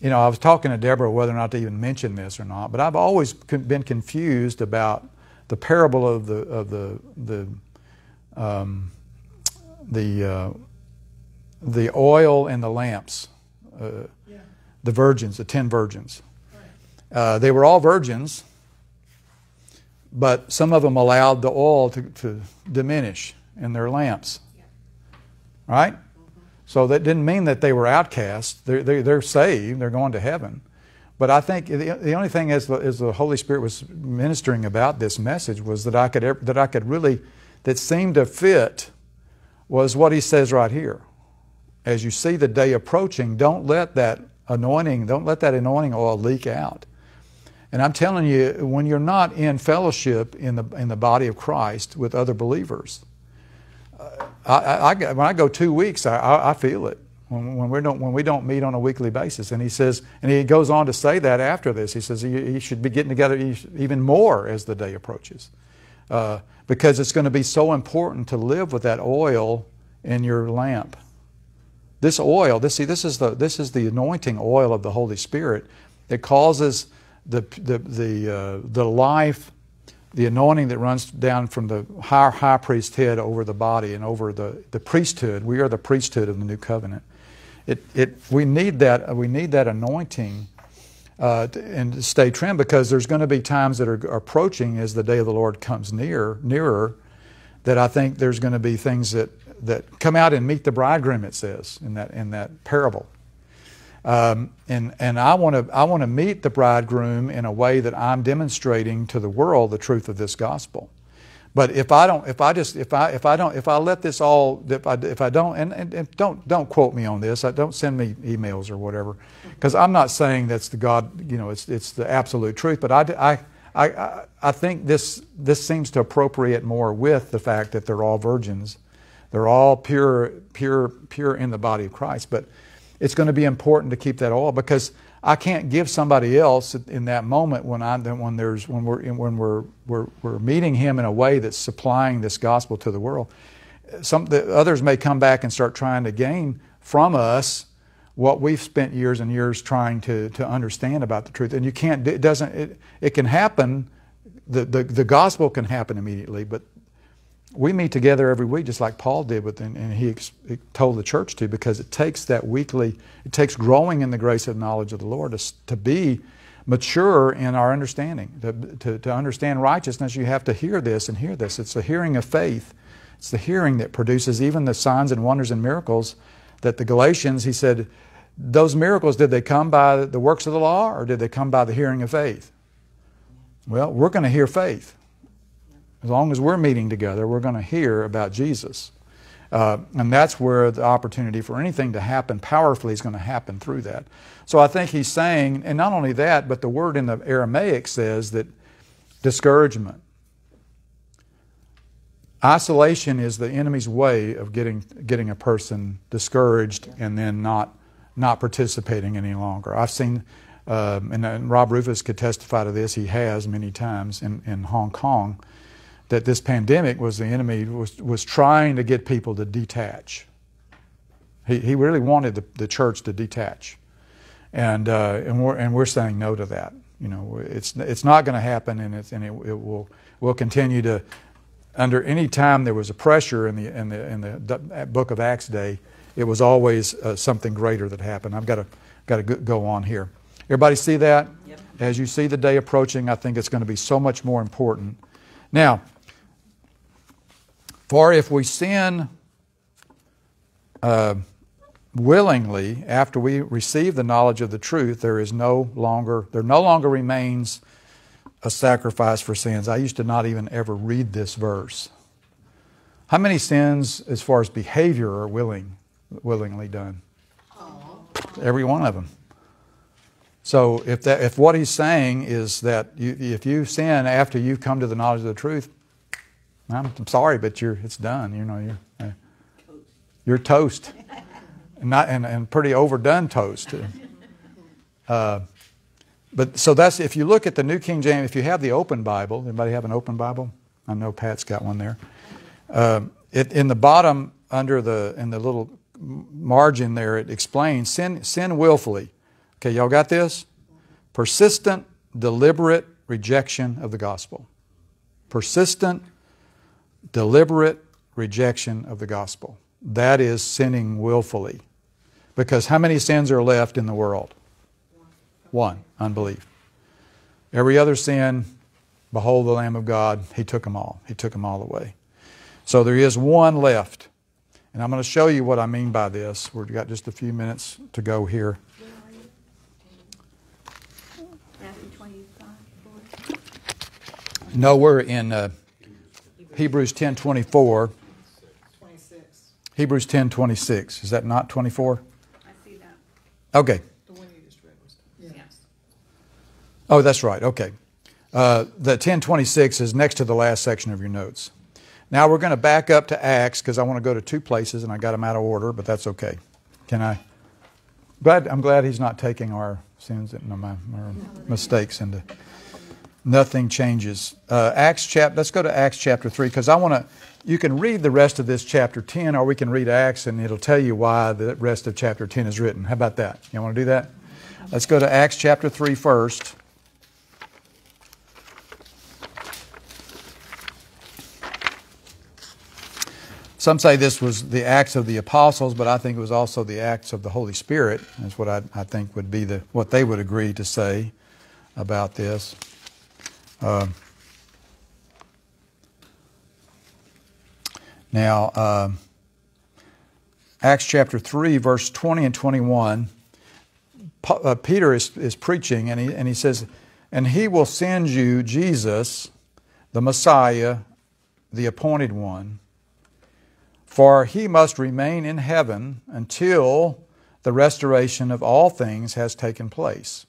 you know I was talking to Deborah whether or not to even mention this or not, but I've always been confused about the parable of the of the the um, the uh, the oil and the lamps, uh, the virgins, the ten virgins. Uh, they were all virgins, but some of them allowed the oil to, to diminish in their lamps. Right? So that didn't mean that they were outcasts. They're, they're, they're saved, they're going to heaven. But I think the, the only thing as the, as the Holy Spirit was ministering about this message was that I could, that I could really, that seemed to fit was what he says right here. As you see the day approaching, don't let that anointing, don't let that anointing oil leak out. And I'm telling you, when you're not in fellowship in the, in the body of Christ with other believers, uh, I, I, I- when I go two weeks, I, feel it when, when, we don't, when we don't meet on a weekly basis. And he says, and he goes on to say that after this, he says you, you should be getting together even more as the day approaches. Uh, because it's going to be so important to live with that oil in your lamp. This oil, this, see, this is, the, this is the anointing oil of the Holy Spirit that causes the, the, the, uh, the life, the anointing that runs down from the high, high priest head over the body and over the, the priesthood. We are the priesthood of the new covenant. It, it, we, need that, we need that anointing uh, and stay trim because there's going to be times that are approaching as the day of the Lord comes near, nearer that I think there's going to be things that, that come out and meet the bridegroom, it says in that, in that parable. Um, and and I want to I want to meet the bridegroom in a way that I'm demonstrating to the world the truth of this gospel. But if I don't, if I just, if I, if I don't, if I let this all, if I, if I don't, and, and, and don't, don't quote me on this. I don't send me emails or whatever, because I'm not saying that's the God, you know, it's, it's the absolute truth. But I, I, I, I think this, this seems to appropriate more with the fact that they're all virgins, they're all pure, pure, pure in the body of Christ. But it's going to be important to keep that oil because I can't give somebody else in that moment when I when there's when we're when we're we're, we're meeting Him in a way that's supplying this gospel to the world. Some the others may come back and start trying to gain from us what we've spent years and years trying to to understand about the truth, and you can't. It doesn't. It, it can happen. The, the the gospel can happen immediately, but we meet together every week, just like Paul did with, and, and he, he told the church to, because it takes that weekly, it takes growing in the grace of knowledge of the Lord to, to be mature in our understanding. To, to, to understand righteousness, you have to hear this and hear this. It's the hearing of faith. It's the hearing that produces even the signs and wonders and miracles that the Galatians, he said, those miracles, did they come by the works of the law or did they come by the hearing of faith? Well, we're going to hear faith. As long as we're meeting together, we're going to hear about Jesus. Uh, and that's where the opportunity for anything to happen powerfully is going to happen through that. So I think he's saying, and not only that, but the word in the Aramaic says that discouragement. Isolation is the enemy's way of getting, getting a person discouraged and then not, not participating any longer. I've seen, um, and, and Rob Rufus could testify to this, he has many times in, in Hong Kong that this pandemic was the enemy was, was trying to get people to detach. He, he really wanted the, the church to detach. And, uh, and, we're, and we're saying no to that. You know, it's, it's not going to happen and, it's, and it, it will, will continue to, under any time there was a pressure in the, in the, in the book of Acts day, it was always uh, something greater that happened. I've got to, got to go on here. Everybody see that? Yep. As you see the day approaching, I think it's going to be so much more important. Now, for if we sin uh, willingly after we receive the knowledge of the truth, there is no longer there no longer remains a sacrifice for sins. I used to not even ever read this verse. How many sins, as far as behavior, are willing willingly done? Every one of them. So if that if what he's saying is that you, if you sin after you've come to the knowledge of the truth, I'm, sorry, but you're it's done. You know, you're uh, you're toast, and [LAUGHS] not and, and pretty overdone toast. Uh, but so that's if you look at the New King James, if you have the Open Bible, anybody have an Open Bible? I know Pat's got one there. Um, it, in the bottom under the in the little margin there, it explains sin sin willfully. Okay, y'all got this? Persistent, deliberate rejection of the gospel. Persistent, deliberate rejection of the gospel. That is sinning willfully. Because how many sins are left in the world? One, unbelief. Every other sin, behold the Lamb of God, He took them all. He took them all away. So there is one left. And I'm going to show you what I mean by this. We've got just a few minutes to go here. Matthew twenty-five, Lord. No, we're in uh, Hebrews 10:24. Twenty-six, Hebrews 10:26. Is that not 24? I see that. Okay. the one you just read was, Yes. Oh, that's right. Okay. Uh, the 1026 is next to the last section of your notes. Now we're going to back up to Acts because I want to go to two places and I got them out of order, but that's okay. Can I? Glad, I'm glad he's not taking our sins and my, our mistakes into. Nothing changes. Uh, Acts chap. Let's go to Acts chapter three because I want to. You can read the rest of this chapter 10, or we can read Acts and it'll tell you why the rest of chapter 10 is written. How about that? You want to do that? Let's go to Acts chapter 3 first. Some say this was the Acts of the Apostles, but I think it was also the Acts of the Holy Spirit. That's what I, I think would be the what they would agree to say about this. Uh, now, uh, Acts chapter 3, verse 20 and 21, uh, Peter is, is preaching, and he, and he says, And he will send you Jesus, the Messiah, the appointed one, for he must remain in heaven until the restoration of all things has taken place,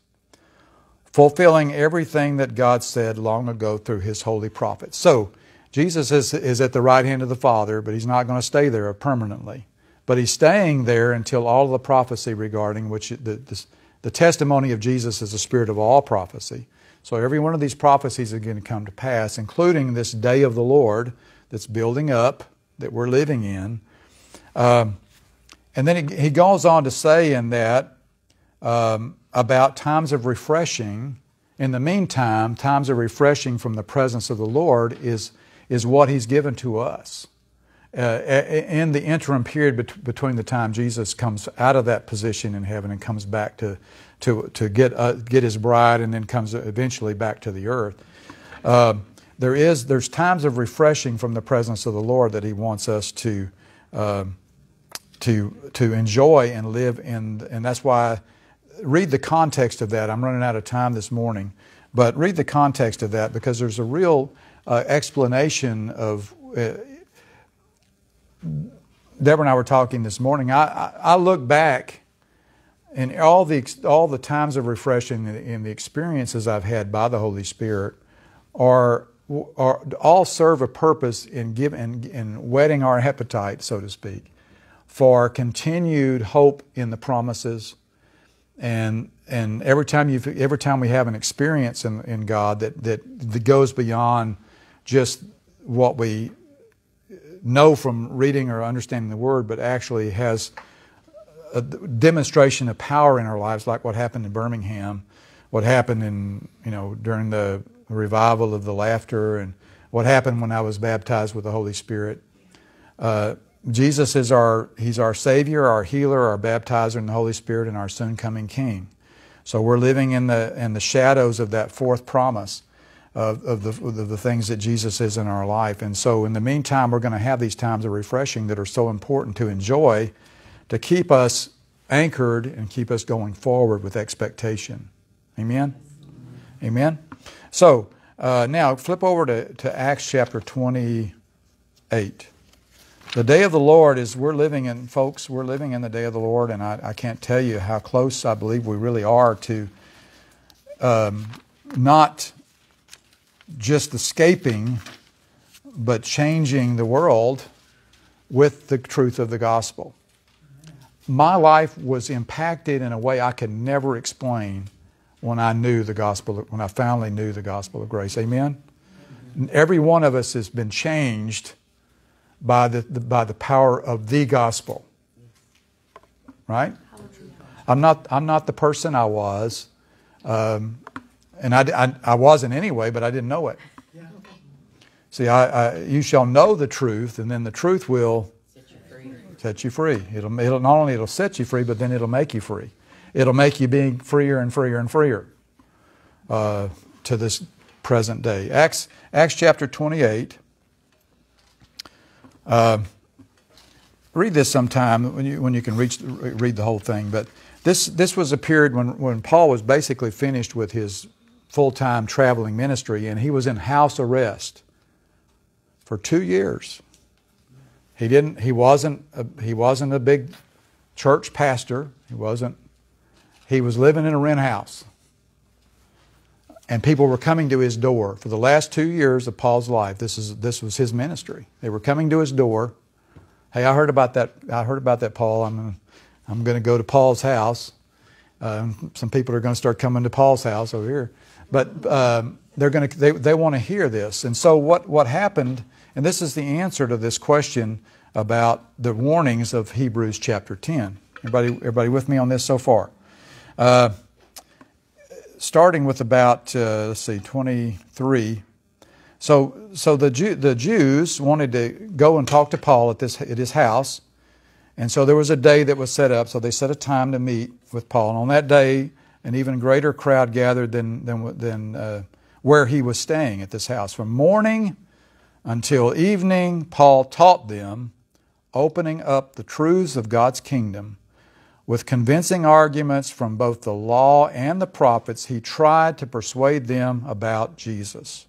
fulfilling everything that God said long ago through his holy prophets. So, Jesus is, is at the right hand of the Father, but he's not going to stay there permanently. But he's staying there until all the prophecy regarding which the, the, the testimony of Jesus is the spirit of all prophecy. So every one of these prophecies is going to come to pass, including this day of the Lord that's building up, that we're living in. Um, and then he, he goes on to say in that um, about times of refreshing. In the meantime, times of refreshing from the presence of the Lord is, is what he's given to us. Uh, in the interim period bet- between the time Jesus comes out of that position in heaven and comes back to, to, to get, uh, get his bride and then comes eventually back to the earth, uh, there is, there's times of refreshing from the presence of the Lord that he wants us to, um, to, to enjoy and live in. And that's why, read the context of that. I'm running out of time this morning, but read the context of that because there's a real uh, explanation of. Uh, Deborah and I were talking this morning. I, I, I look back and all the all the times of refreshing and the experiences I've had by the Holy Spirit are, are all serve a purpose in giving in whetting our appetite, so to speak, for continued hope in the promises. And and every time you every time we have an experience in, in God that, that that goes beyond just what we know from reading or understanding the Word, but actually has a demonstration of power in our lives, like what happened in Birmingham, what happened in you know during the revival of the laughter, and what happened when I was baptized with the Holy Spirit. Uh, Jesus is our He's our Savior, our Healer, our Baptizer in the Holy Spirit, and our soon coming King. So we're living in the in the shadows of that fourth promise of, of, the, of the things that Jesus is in our life. And so in the meantime, we're going to have these times of refreshing that are so important to enjoy to keep us anchored and keep us going forward with expectation. Amen? Amen? So uh, now flip over to, to Acts chapter 28. The day of the Lord is, we're living in, folks, we're living in the day of the Lord, and I, I can't tell you how close I believe we really are to um, not just escaping, but changing the world with the truth of the gospel. My life was impacted in a way I could never explain when I knew the gospel, when I finally knew the gospel of grace. Amen? Every one of us has been changed by the, the by the power of the gospel. Right? I'm not, I'm not the person I was. Um, and I, I, I wasn't anyway, but I didn't know it. See, I, I, you shall know the truth, and then the truth will set you free. It'll, it'll not only it'll set you free, but then it'll make you free. It'll make you being freer and freer and freer uh, to this present day. Acts, Acts chapter 28. Uh, read this sometime when you, when you can reach, read the whole thing. But this, this was a period when, when Paul was basically finished with his full time traveling ministry, and he was in house arrest for two years. He didn't. He wasn't. A, he wasn't a big church pastor. He wasn't. He was living in a rent house, and people were coming to his door for the last two years of Paul's life. This is this was his ministry. They were coming to his door. Hey, I heard about that. I heard about that, Paul. I'm. I'm going to go to Paul's house. Um, some people are going to start coming to Paul's house over here, but um, they're going to. They, they want to hear this. And so what what happened? And this is the answer to this question about the warnings of Hebrews chapter 10. Everybody, everybody with me on this so far? Uh, starting with about, uh, let's see, 23. So, so the, Jew, the Jews wanted to go and talk to Paul at, this, at his house. And so there was a day that was set up. So they set a time to meet with Paul. And on that day, an even greater crowd gathered than, than, than uh, where he was staying at this house. From morning until evening, Paul taught them, opening up the truths of God's kingdom. With convincing arguments from both the law and the prophets, he tried to persuade them about Jesus.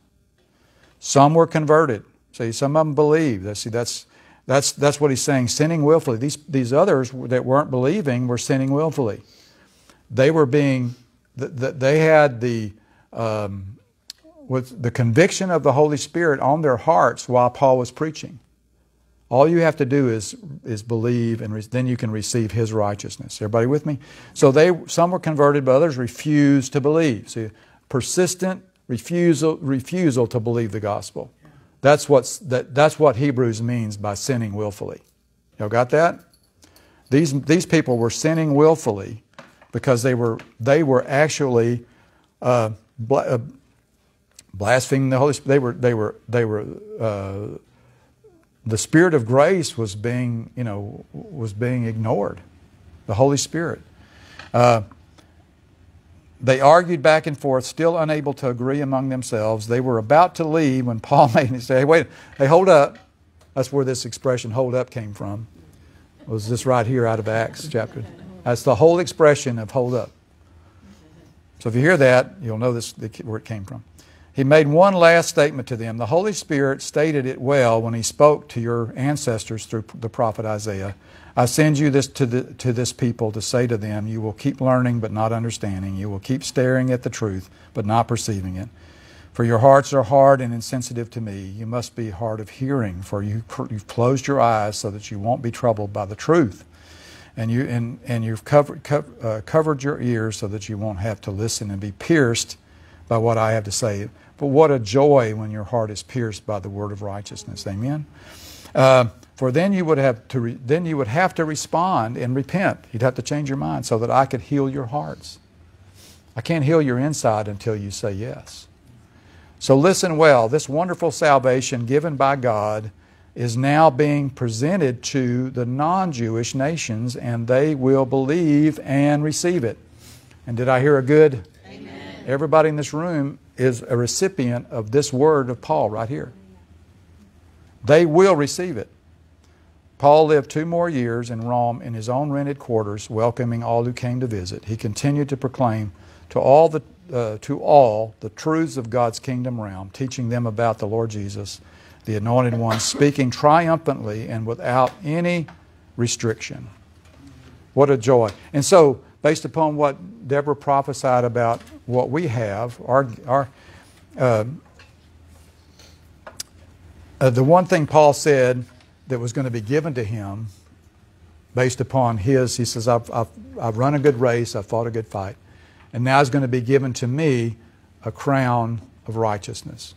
Some were converted. See, some of them believed. See, that's, that's, that's what he's saying, sinning willfully. These, these others that weren't believing were sinning willfully. They were being, that they had the, um, with the conviction of the Holy Spirit on their hearts while Paul was preaching. All you have to do is, is believe, and then you can receive his righteousness. Everybody with me? So they some were converted, but others refused to believe. See, persistent refusal refusal to believe the gospel. That's what's that, that's what Hebrews means by sinning willfully. Y'all got that? These these people were sinning willfully because they were they were actually uh, uh, blaspheming the Holy Spirit. They were, they were, they were, uh, the Spirit of grace was being, you know, was being ignored. The Holy Spirit. Uh, they argued back and forth, still unable to agree among themselves. They were about to leave when Paul [LAUGHS] made me say, hey, wait, hey, hold up. That's where this expression, hold up, came from. It was this right here out of Acts chapter. That's the whole expression of hold up. So if you hear that, you'll know this, where it came from. He made one last statement to them. The Holy Spirit stated it well when he spoke to your ancestors through the prophet Isaiah. I send you this to, the, to this people to say to them, You will keep learning but not understanding. You will keep staring at the truth but not perceiving it. For your hearts are hard and insensitive to me. You must be hard of hearing, for you, you've closed your eyes so that you won't be troubled by the truth. And, you, and, and you've covered, co- uh, covered your ears so that you won't have to listen and be pierced by what I have to say. But what a joy when your heart is pierced by the word of righteousness. Amen. Uh, for then you would have to re- then you would have to respond and repent. You'd have to change your mind so that I could heal your hearts. I can't heal your inside until you say yes. So listen well. This wonderful salvation given by God is now being presented to the non-Jewish nations, and they will believe and receive it. And did I hear a good? Everybody in this room is a recipient of this word of Paul right here. They will receive it. Paul lived two more years in Rome in his own rented quarters, welcoming all who came to visit. He continued to proclaim to all the, uh, to all the truths of God's kingdom realm, teaching them about the Lord Jesus, the Anointed One, speaking triumphantly and without any restriction. What a joy. And so, based upon what Deborah prophesied about what we have, our, our, uh, uh, the one thing Paul said that was going to be given to him based upon his, he says, I've, I've, I've run a good race, I've fought a good fight, and now is going to be given to me a crown of righteousness.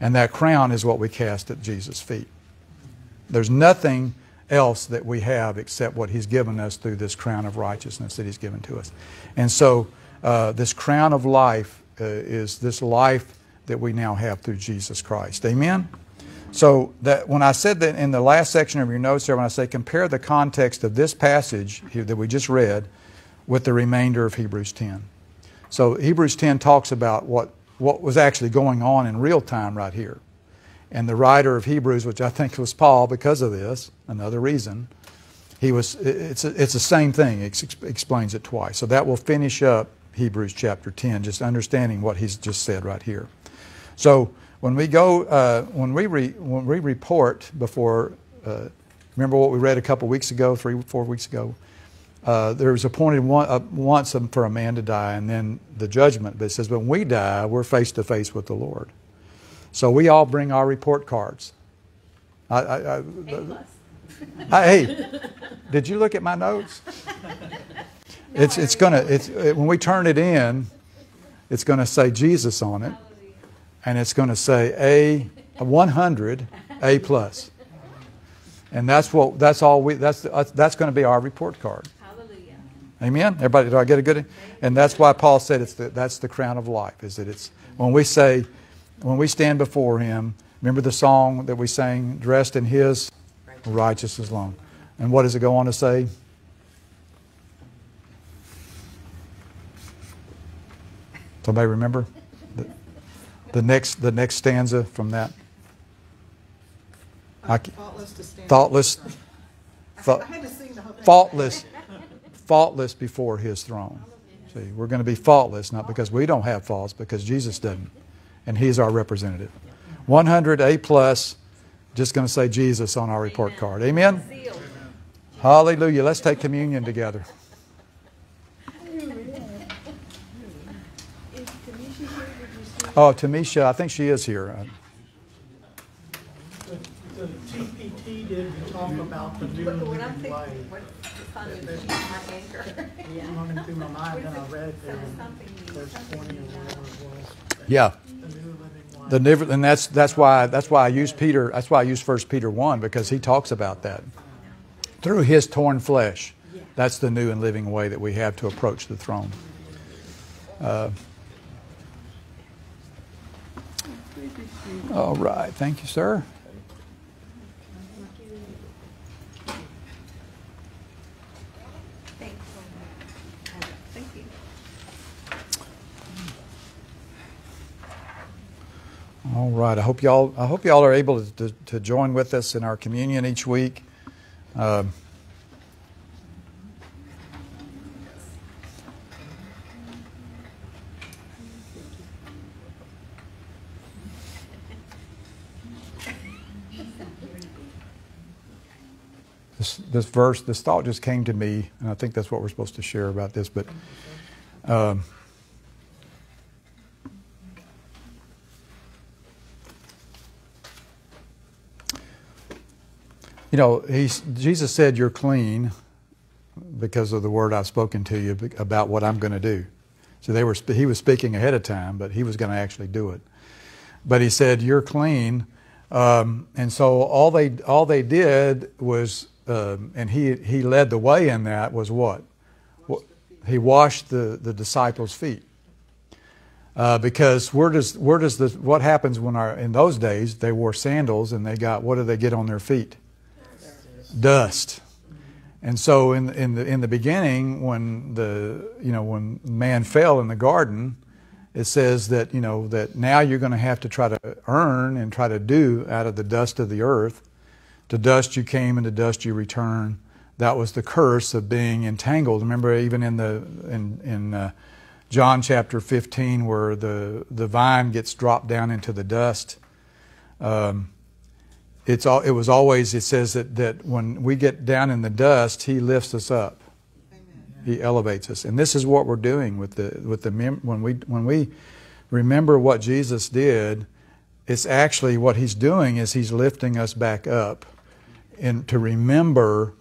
And that crown is what we cast at Jesus' feet. There's nothing else that we have except what He's given us through this crown of righteousness that He's given to us. And so, uh, this crown of life uh, is this life that we now have through Jesus Christ. Amen? So, that when I said that in the last section of your notes there, when I say compare the context of this passage here that we just read with the remainder of Hebrews 10. So, Hebrews 10 talks about what, what was actually going on in real time right here. And the writer of Hebrews, which I think was Paul because of this, another reason, he was, it's, it's the same thing. It explains it twice. So that will finish up Hebrews chapter 10, just understanding what he's just said right here. So when we go, uh, when, we re, when we report before, uh, remember what we read a couple weeks ago, three, four weeks ago? Uh, there was appointed one, uh, once for a man to die and then the judgment. But it says, when we die, we're face to face with the Lord. So we all bring our report cards. I, I, I, I hey, did you look at my notes? [LAUGHS] it's it's gonna it's it, when we turn it in, it's gonna say Jesus on it, and it's gonna say A, a 100 A plus, and that's what that's all we that's that's going to be our report card. Hallelujah. Amen. Everybody, do I get a good? And that's why Paul said it's the, that's the crown of life. Is that it's when we say when we stand before Him, remember the song that we sang, dressed in His righteousness alone. And what does it go on to say? Somebody remember the, the next the next stanza from that? Uh, Thoughtless to stand. Thoughtless, thought- had to sing the whole thing. faultless, faultless before His throne. See, we're going to be faultless not because we don't have faults, because Jesus doesn't, and He's our representative. 100 A plus, just going to say Jesus on our report card. Amen. Hallelujah. Let's take communion together. Is Tanisha here? Did you see? Oh, Tamisha, I think she is here. Uh, The TPT didn't talk about the new What, what I'm thinking, way. what, the fun is she's my anchor. Running through my mind, and I read So something new, something twenty or whatever it was. Yeah. The and that's that's why that's why I use Peter. That's why I use First Peter one because he talks about that through his torn flesh. That's the new and living way that we have to approach the throne. Uh, all right, thank you, sir. Thanks. Thank you. All right, I hope y'all. I hope y'all are able to, to, to join with us in our communion each week. Um, this, this verse, this thought just came to me, and I think that's what we're supposed to share about this. But um, know, he's, Jesus said, "You're clean," because of the word I've spoken to you about what I'm going to do. So they were, he was speaking ahead of time, but he was going to actually do it. But he said, "You're clean," um, and so all they all they did was, um, and he he led the way in that was what? What- He washed the the disciples' feet. Uh, because where does where does the what happens when our in those days they wore sandals and they got what do they get on their feet? Dust. And so in in the in the beginning when the you know when man fell in the garden, it says that you know that now you're going to have to try to earn and try to do out of the dust of the earth. To dust you came and to dust you return. That was the curse of being entangled. Remember even in the in in uh, John chapter 15 where the the vine gets dropped down into the dust. Um, it's all, it was always it says that, that when we get down in the dust he lifts us up. He elevates us. And this is what we're doing with the with the mem- when we when we remember what jesus did it's actually what he's doing is he's lifting us back up and to remember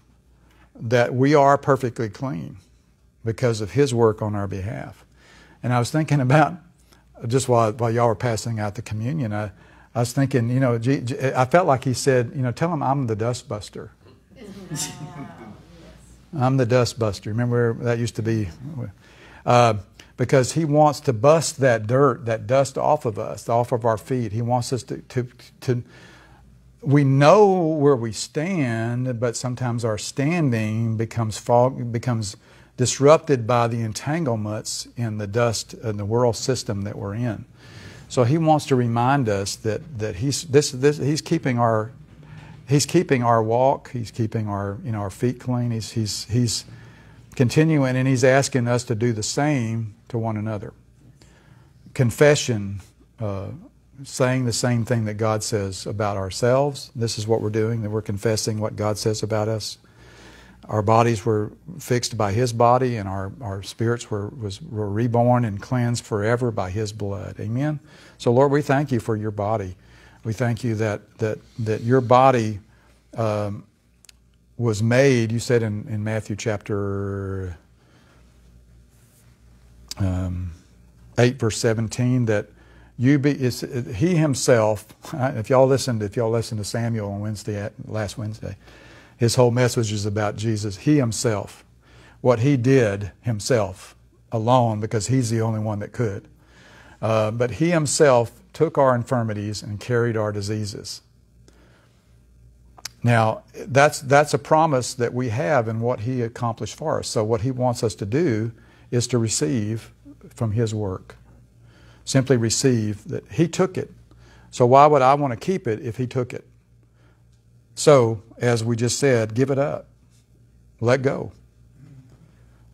that we are perfectly clean because of his work on our behalf. And I was thinking about just while while y'all were passing out the communion, I, I was thinking, you know, G- G- I felt like he said, you know, tell him I'm the dustbuster. [LAUGHS] I'm the dustbuster. Remember that used to be, uh, because he wants to bust that dirt, that dust off of us, off of our feet. He wants us to, to, to we know where we stand, but sometimes our standing becomes fog, becomes disrupted by the entanglements in the dust in the world system that we're in. So he wants to remind us that that he's this, this he's keeping our he's keeping our walk, he's keeping our you know our feet clean. He's he's he's continuing and he's asking us to do the same to one another. Confession. Uh, saying the same thing that God says about ourselves. This is what we're doing, that we're confessing what God says about us. Our bodies were fixed by His body, and our, our spirits were, was, were reborn and cleansed forever by His blood. Amen? So, Lord, we thank you for your body. We thank you that, that, that your body um, was made, you said in, in Matthew chapter um, 8, verse 17, that you be he himself [LAUGHS] if y'all listened if y'all listened to samuel on wednesday last wednesday his whole message is about jesus. He himself what he did himself alone because he's the only one that could. Uh, but he himself took our infirmities and carried our diseases. Now that's that's a promise that we have in what he accomplished for us. So what he wants us to do is to receive from his work. Simply receive that he took it. So why would I want to keep it if he took it? So, as we just said, give it up. Let go.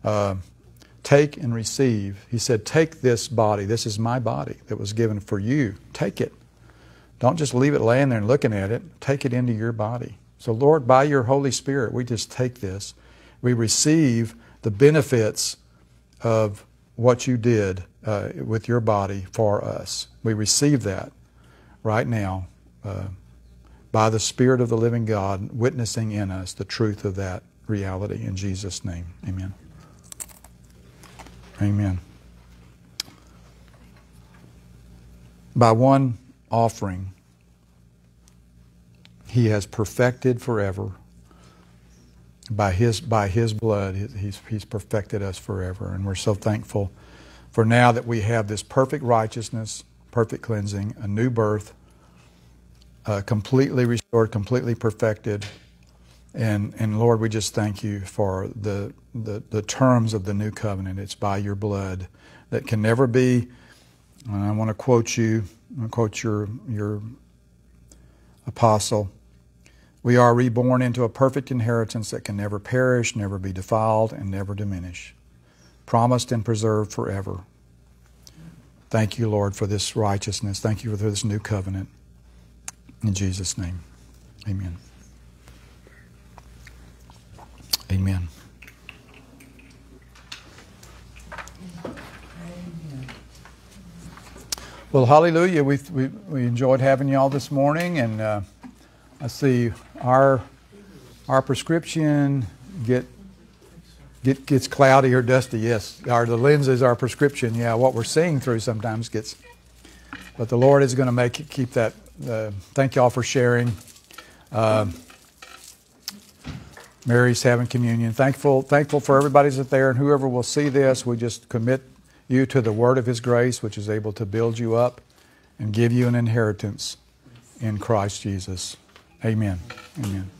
Uh, take and receive. He said, Take this body. This is my body that was given for you. Take it. Don't just leave it laying there and looking at it. Take it into your body. So, Lord, by your Holy Spirit, we just take this. We receive the benefits of what you did uh, with your body for us. We receive that right now uh, by the Spirit of the living God witnessing in us the truth of that reality. In Jesus' name, amen. Amen. By one offering, He has perfected forever. By His, by his blood, he's, he's perfected us forever. And we're so thankful for now that we have this perfect righteousness, perfect cleansing, a new birth, uh, completely restored, completely perfected. And, and Lord, we just thank you for the, the, the terms of the new covenant. It's by your blood that can never be, and I want to quote you, I quote your, your apostle. We are reborn into a perfect inheritance that can never perish, never be defiled, and never diminish, promised and preserved forever. Thank you, Lord, for this righteousness. Thank you for this new covenant. In Jesus' name, amen. Amen. Well, hallelujah. We, we, we enjoyed having you all this morning, and uh, I see our, our prescription get, get, gets cloudy or dusty. Yes, our, the lenses, our prescription, yeah, what we're seeing through sometimes gets. But the Lord is going to make it, keep that. Uh, thank y'all for sharing. Uh, Mary's having communion. Thankful, thankful for everybody's that's there and whoever will see this. We just commit you to the word of His grace, which is able to build you up and give you an inheritance in Christ Jesus. Amen. Amen.